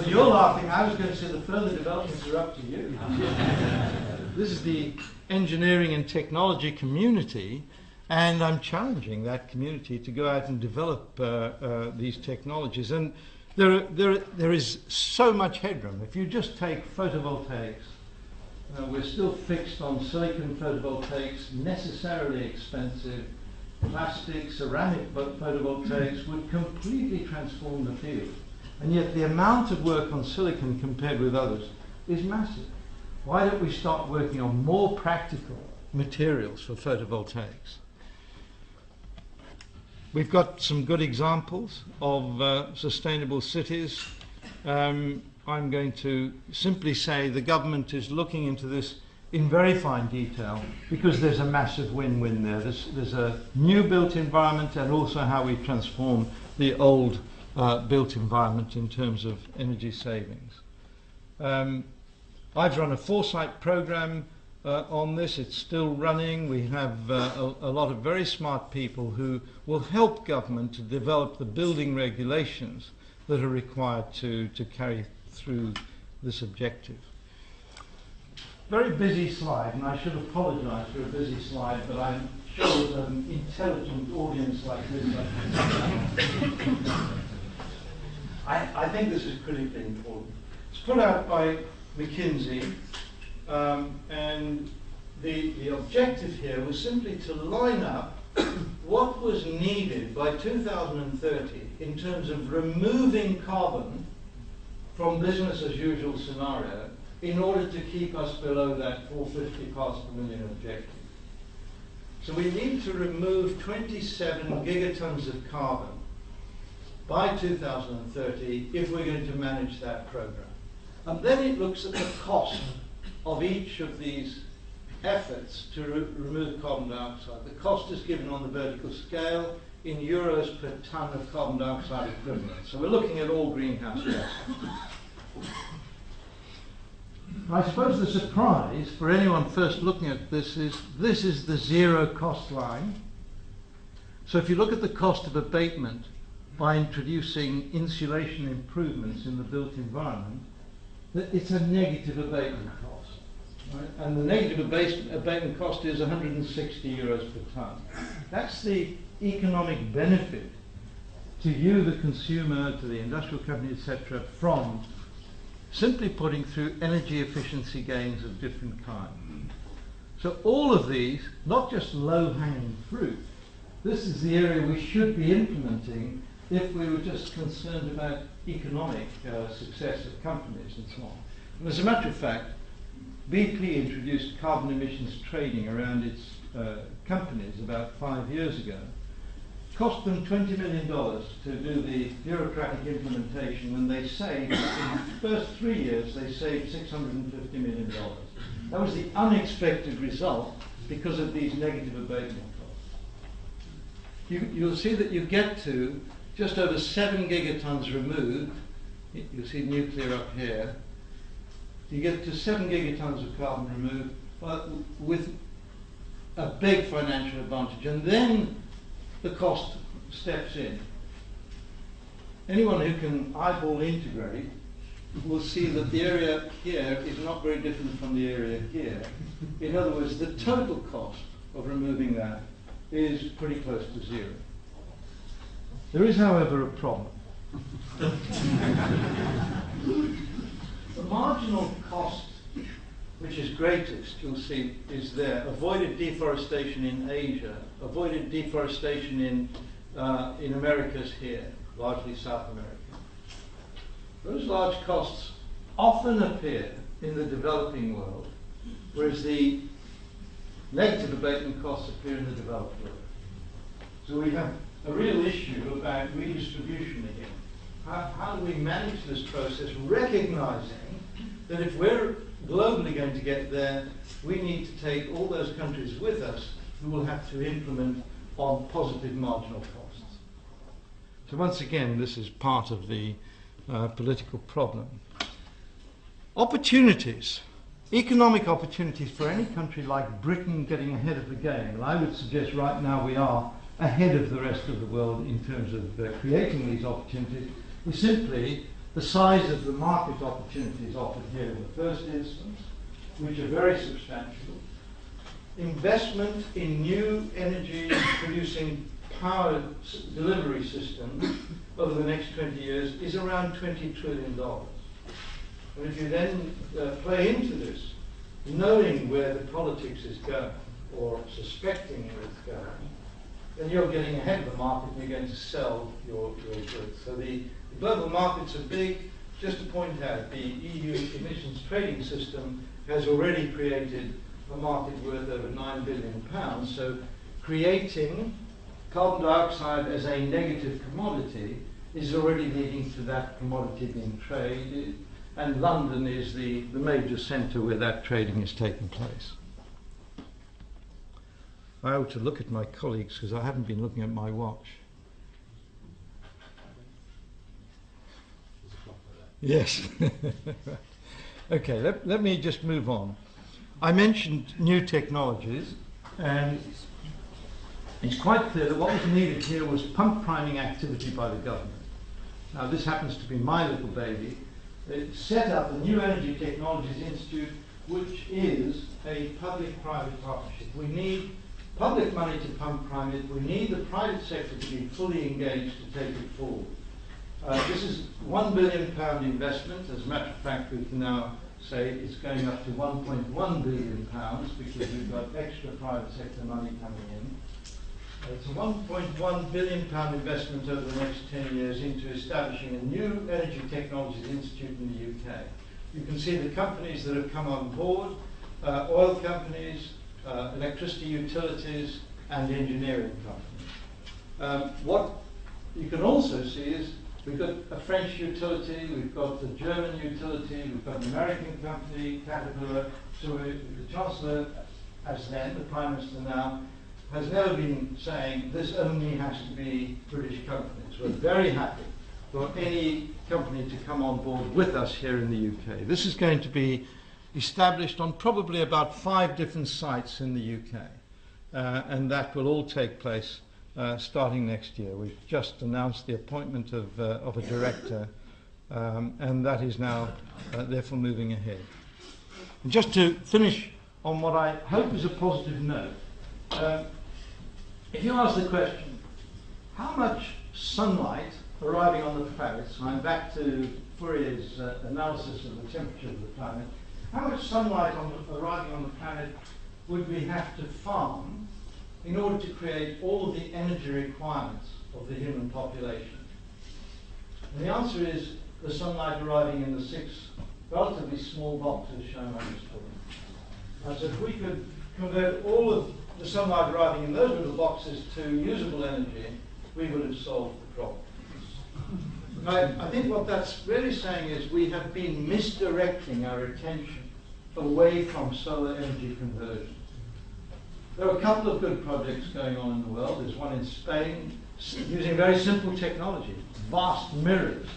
well, you're laughing. I was going to say the further developments are up to you. [laughs] this is the engineering and technology community, and I'm challenging that community to go out and develop uh, uh, these technologies. And there, there, there is so much headroom. If you just take photovoltaics, uh, we're still fixed on silicon photovoltaics, necessarily expensive. Plastic, ceramic photovoltaics would completely transform the field. And yet the amount of work on silicon compared with others is massive. Why don't we start working on more practical materials for photovoltaics? We've got some good examples of uh, sustainable cities. Um, I'm going to simply say the government is looking into this in very fine detail because there's a massive win-win there. There's, there's a new built environment and also how we transform the old uh, built environment in terms of energy savings. Um, I've run a foresight program uh, on this. It's still running. We have uh, a, a lot of very smart people who will help government to develop the building regulations that are required to, to carry through this objective. Very busy slide, and I should apologize for a busy slide, but I'm sure with an intelligent audience like this, I, I think this is critically important. It's put out by McKinsey, um, and the, the objective here was simply to line up what was needed by 2030 in terms of removing carbon from business as usual scenario in order to keep us below that 450 parts per million objective. So we need to remove 27 gigatons of carbon by 2030 if we're going to manage that program. And then it looks at the cost of each of these efforts to re remove carbon dioxide. The cost is given on the vertical scale in euros per ton of carbon dioxide equivalent. So we're looking at all greenhouse gases. I suppose the surprise for anyone first looking at this is this is the zero cost line. So if you look at the cost of abatement by introducing insulation improvements in the built environment, it's a negative abatement cost. Right? And the negative abatement cost is 160 euros per tonne. That's the economic benefit to you, the consumer, to the industrial company, etc., from simply putting through energy efficiency gains of different kinds. So all of these, not just low-hanging fruit, this is the area we should be implementing if we were just concerned about economic uh, success of companies and so on. And as a matter of fact, BP introduced carbon emissions trading around its uh, companies about five years ago. cost them $20 million to do the bureaucratic implementation, and they saved, in the first three years, they saved $650 million. That was the unexpected result because of these negative abatement costs. You, you'll see that you get to just over 7 gigatons removed. You'll see nuclear up here. You get to 7 gigatons of carbon removed but with a big financial advantage. And then the cost steps in. Anyone who can eyeball integrate will see that the area here is not very different from the area here. In other words, the total cost of removing that is pretty close to zero. There is, however, a problem. the marginal cost which is greatest, you'll see, is there. Avoided deforestation in Asia, avoided deforestation in, uh, in Americas here, largely South America. Those large costs often appear in the developing world, whereas the negative abatement costs appear in the developed world. So we have a real issue about redistribution again. How, how do we manage this process, recognizing that if we're globally going to get there, we need to take all those countries with us who will have to implement on positive marginal costs. So once again, this is part of the uh, political problem. Opportunities, economic opportunities for any country like Britain getting ahead of the game. And I would suggest right now we are ahead of the rest of the world in terms of uh, creating these opportunities, is simply the size of the market opportunities offered here in the first instance, which are very substantial. Investment in new energy producing power delivery systems over the next 20 years is around $20 trillion. And if you then uh, play into this, knowing where the politics is going, or suspecting where it's going, then you're getting ahead of the market and you're going to sell your, your goods. So the, the global markets are big. Just to point out, the EU emissions trading system has already created a market worth over 9 billion pounds. So creating carbon dioxide as a negative commodity is already leading to that commodity being traded. And London is the, the major centre where that trading is taking place. I ought to look at my colleagues because I haven't been looking at my watch. Yes. [laughs] okay, let, let me just move on. I mentioned new technologies, and it's quite clear that what was needed here was pump priming activity by the government. Now, this happens to be my little baby. It set up the New Energy Technologies Institute, which is a public-private partnership. We need public money to pump it. We need the private sector to be fully engaged to take it forward. Uh, this is one billion pound investment. As a matter of fact, we can now say it's going up to 1.1 billion pounds because we've got extra private sector money coming in. It's a 1.1 billion pound investment over the next 10 years into establishing a new energy technologies institute in the UK. You can see the companies that have come on board, uh, oil companies, uh, electricity utilities, and engineering companies. Um, what you can also see is we've got a French utility, we've got a German utility, we've got an American company, Caterpillar. So we, the Chancellor, as then, the Prime Minister now, has never been saying this only has to be British companies. We're very happy for any company to come on board with us here in the UK. This is going to be established on probably about five different sites in the UK, uh, and that will all take place uh, starting next year. We've just announced the appointment of, uh, of a director, um, and that is now uh, therefore moving ahead. And just to finish on what I hope is a positive note, um, if you ask the question, how much sunlight arriving on the planet, so I'm back to Fourier's uh, analysis of the temperature of the planet, how much sunlight on the, arriving on the planet would we have to farm in order to create all of the energy requirements of the human population? And the answer is the sunlight arriving in the six relatively small boxes shown on this screen. And so if we could convert all of the sunlight arriving in those little boxes to usable energy, we would have solved the problem. I, I think what that's really saying is we have been misdirecting our attention away from solar energy conversion. There are a couple of good projects going on in the world. There's one in Spain using very simple technology, vast mirrors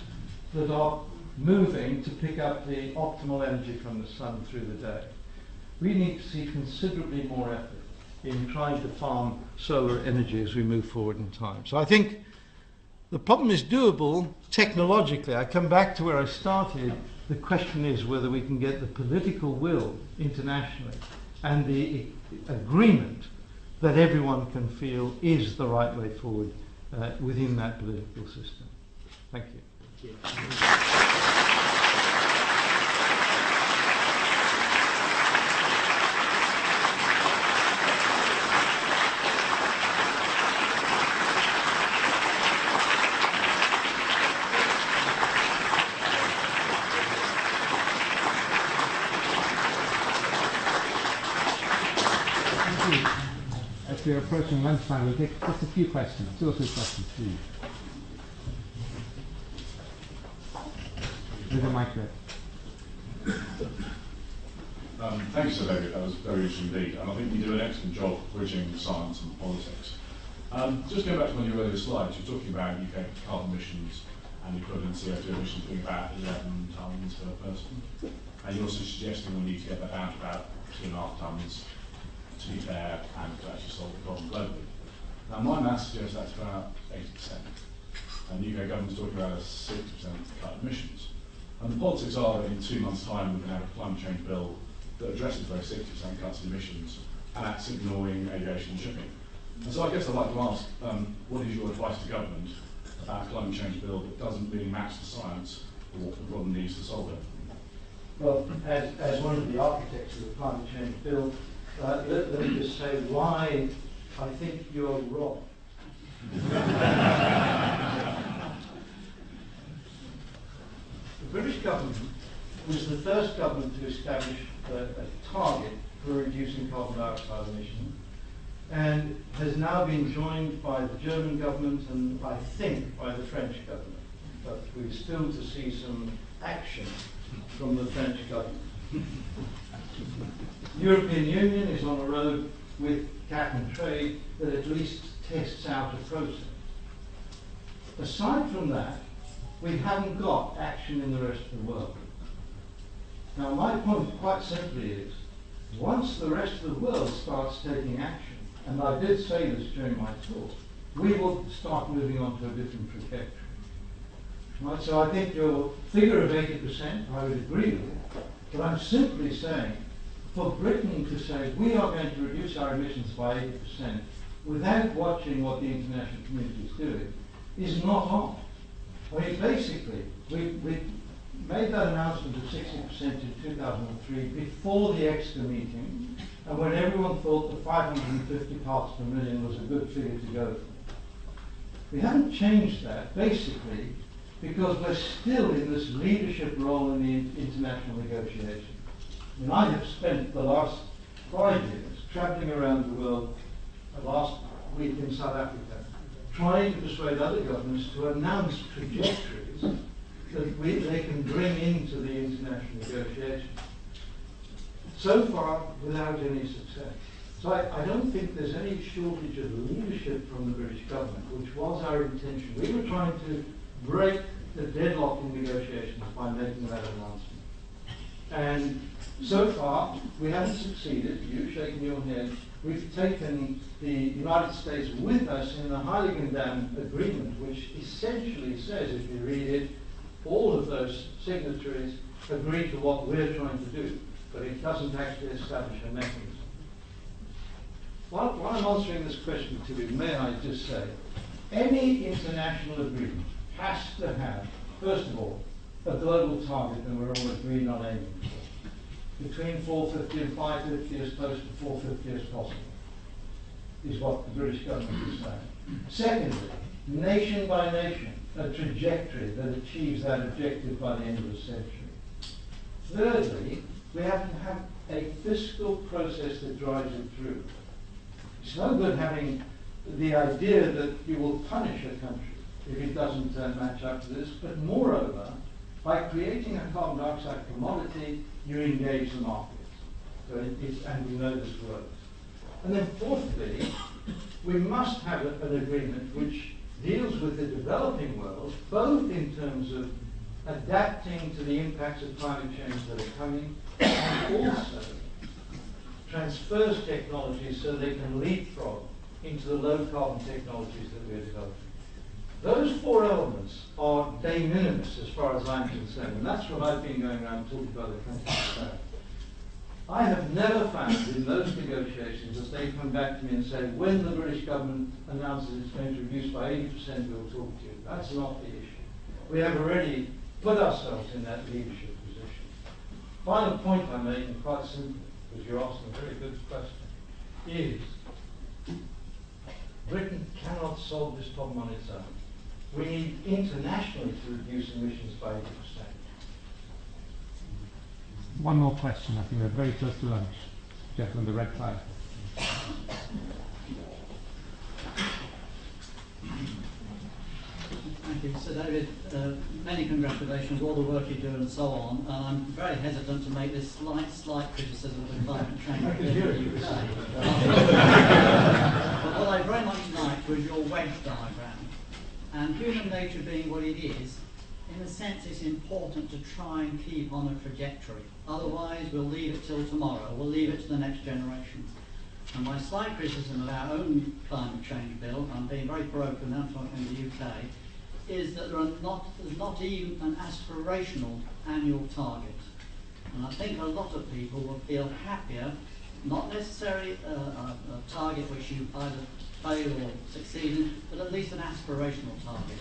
that are moving to pick up the optimal energy from the sun through the day. We need to see considerably more effort in trying to farm solar energy as we move forward in time. So I think the problem is doable technologically. I come back to where I started. The question is whether we can get the political will internationally and the agreement that everyone can feel is the right way forward uh, within that political system. Thank you. Thank you. As we're approaching lunchtime, we'll take just a few questions, two or three questions, please. With a mic. Um, thanks, Sir David. That was very interesting indeed. And I think you do an excellent job bridging science and politics. Um, just going back to one of your earlier slides, you're talking about UK carbon emissions and equivalent CO2 emissions being about 11 tonnes per person. And you're also suggesting we need to get that down to about 2.5 tonnes to be fair and to actually solve the problem globally. Now, my math suggests that's about 80%. And the UK government's talking about a 60% cut emissions. And the politics are that in two months' time we can have a climate change bill that addresses those 60% cuts in emissions, and that's ignoring aviation and shipping. And so I guess I'd like to ask, um, what is your advice to government about a climate change bill that doesn't really match the science or what the problem needs to solve it? Well, as, as one of the architects of the climate change bill, uh, let, let me just say why I think you're wrong. the British government was the first government to establish a, a target for reducing carbon dioxide emissions and has now been joined by the German government and I think by the French government. But we're still to see some action from the French government. European Union is on a road with cap and trade that at least tests out a process. Aside from that, we haven't got action in the rest of the world. Now my point quite simply is, once the rest of the world starts taking action, and I did say this during my talk, we will start moving on to a different trajectory. Right, so I think your figure of 80%, I would agree with, but I'm simply saying, for Britain to say we are going to reduce our emissions by 80% without watching what the international community is doing is not on. I mean, basically, we, we made that announcement of 60% in 2003 before the Exeter meeting, and when everyone thought the 550 parts per million was a good figure to go for. We haven't changed that, basically, because we're still in this leadership role in the in- international negotiation. And I have spent the last five years traveling around the world, the last week in South Africa, trying to persuade other governments to announce trajectories that we, they can bring into the international negotiation. So far, without any success. So I, I don't think there's any shortage of leadership from the British government, which was our intention. We were trying to break the deadlock in negotiations by making that announcement. And so far, we haven't succeeded. You shaking your head. We've taken the United States with us in the Heiligendamm Agreement, which essentially says, if you read it, all of those signatories agree to what we're trying to do, but it doesn't actually establish a mechanism. While, while I'm answering this question to you, may I just say, any international agreement has to have, first of all, a global target that we're all agreed on aiming for. Between 450 and 550, as close to 450 as possible, is what the British government is saying. Secondly, nation by nation, a trajectory that achieves that objective by the end of the century. Thirdly, we have to have a fiscal process that drives it through. It's no good having the idea that you will punish a country if it doesn't uh, match up to this, but moreover, by creating a carbon dioxide commodity, you engage the market. So and we know this works. And then fourthly, we must have a, an agreement which deals with the developing world, both in terms of adapting to the impacts of climate change that are coming, and also transfers technologies so they can leapfrog into the low carbon technologies that we're developing. Those four elements are de minimis as far as I'm concerned, and that's what I've been going around talking countries about. I have never found in those negotiations that they come back to me and say, when the British government announces it's going to reduce by 80%, we'll talk to you. That's not the issue. We have already put ourselves in that leadership position. Final point I make, and quite simple, because you're asking a very good question, is Britain cannot solve this problem on its own. We need internationally to reduce emissions by 80%. One more question. I think we're very close to lunch. Gentleman, the red flag. Thank you. Sir David, uh, many congratulations, all the work you do and so on. And I'm very hesitant to make this slight, slight criticism of the climate change I can bill hear that it. you say. but what I very much liked was your wedge diagram. And human nature being what it is, in a sense it's important to try and keep on a trajectory. Otherwise we'll leave it till tomorrow, we'll leave it to the next generation. And my slight criticism of our own climate change bill, I'm being very parochial now talking in the UK, is that there are not, there's not even an aspirational annual target. And I think a lot of people will feel happier, not necessarily a, a, a target which you either fail or succeed but at least an aspirational target.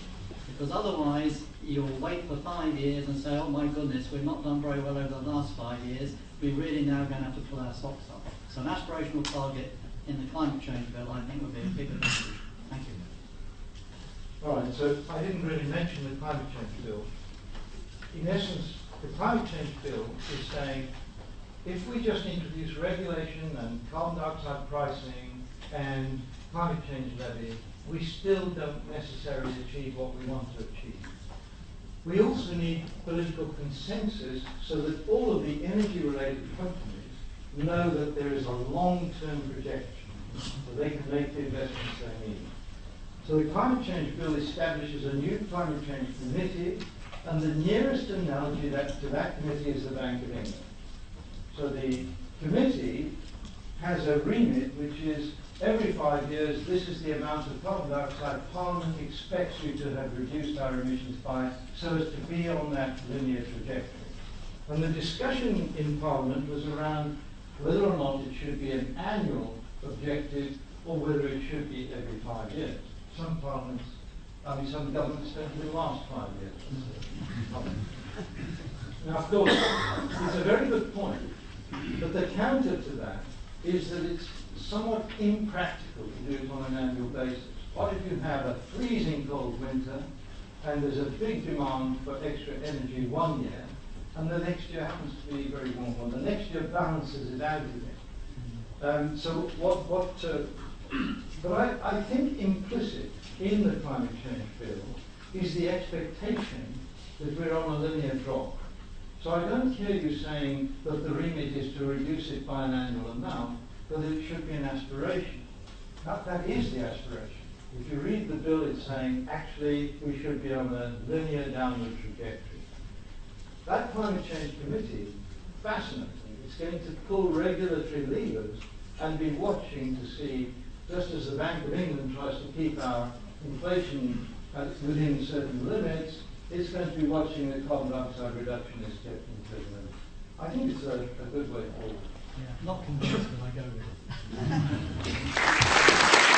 Because otherwise, you'll wait for five years and say, oh my goodness, we've not done very well over the last five years, we're really now going to have to pull our socks up. So an aspirational target in the climate change bill, I think, would be a big advantage. Thank you. All right, so I didn't really mention the climate change bill. In essence, the climate change bill is saying if we just introduce regulation and carbon dioxide pricing and climate change levy, we still don't necessarily achieve what we want to achieve. We also need political consensus so that all of the energy-related companies know that there is a long-term projection so they can make the investments they need. So the climate change bill establishes a new climate change committee, and the nearest analogy that, to that committee is the Bank of England. So the committee has a remit which is every five years, this is the amount of carbon dioxide Parliament expects you to have reduced our emissions by so as to be on that linear trajectory. And the discussion in Parliament was around whether or not it should be an annual objective or whether it should be every five years. Some parliaments, I mean, some governments don't even last five years. Now, of course, it's a very good point, but the counter to that is that it's somewhat impractical to do it on an annual basis. What if you have a freezing cold winter and there's a big demand for extra energy one year, and the next year happens to be very warm, and the next year balances it out again. Um, so what, what uh, but I, I think implicit in the climate change bill is the expectation that we're on a linear drop. So I don't hear you saying that the remit is to reduce it by an annual amount, but it should be an aspiration. That, that is the aspiration. If you read the bill, it's saying actually we should be on a linear downward trajectory. That climate change committee, fascinating, it's going to pull regulatory levers and be watching to see, just as the Bank of England tries to keep our inflation at, within certain limits, it's going to be watching the carbon dioxide reduction is kept in certain limits. I think it's a, a good way forward. Not convinced, but I go with it. [laughs]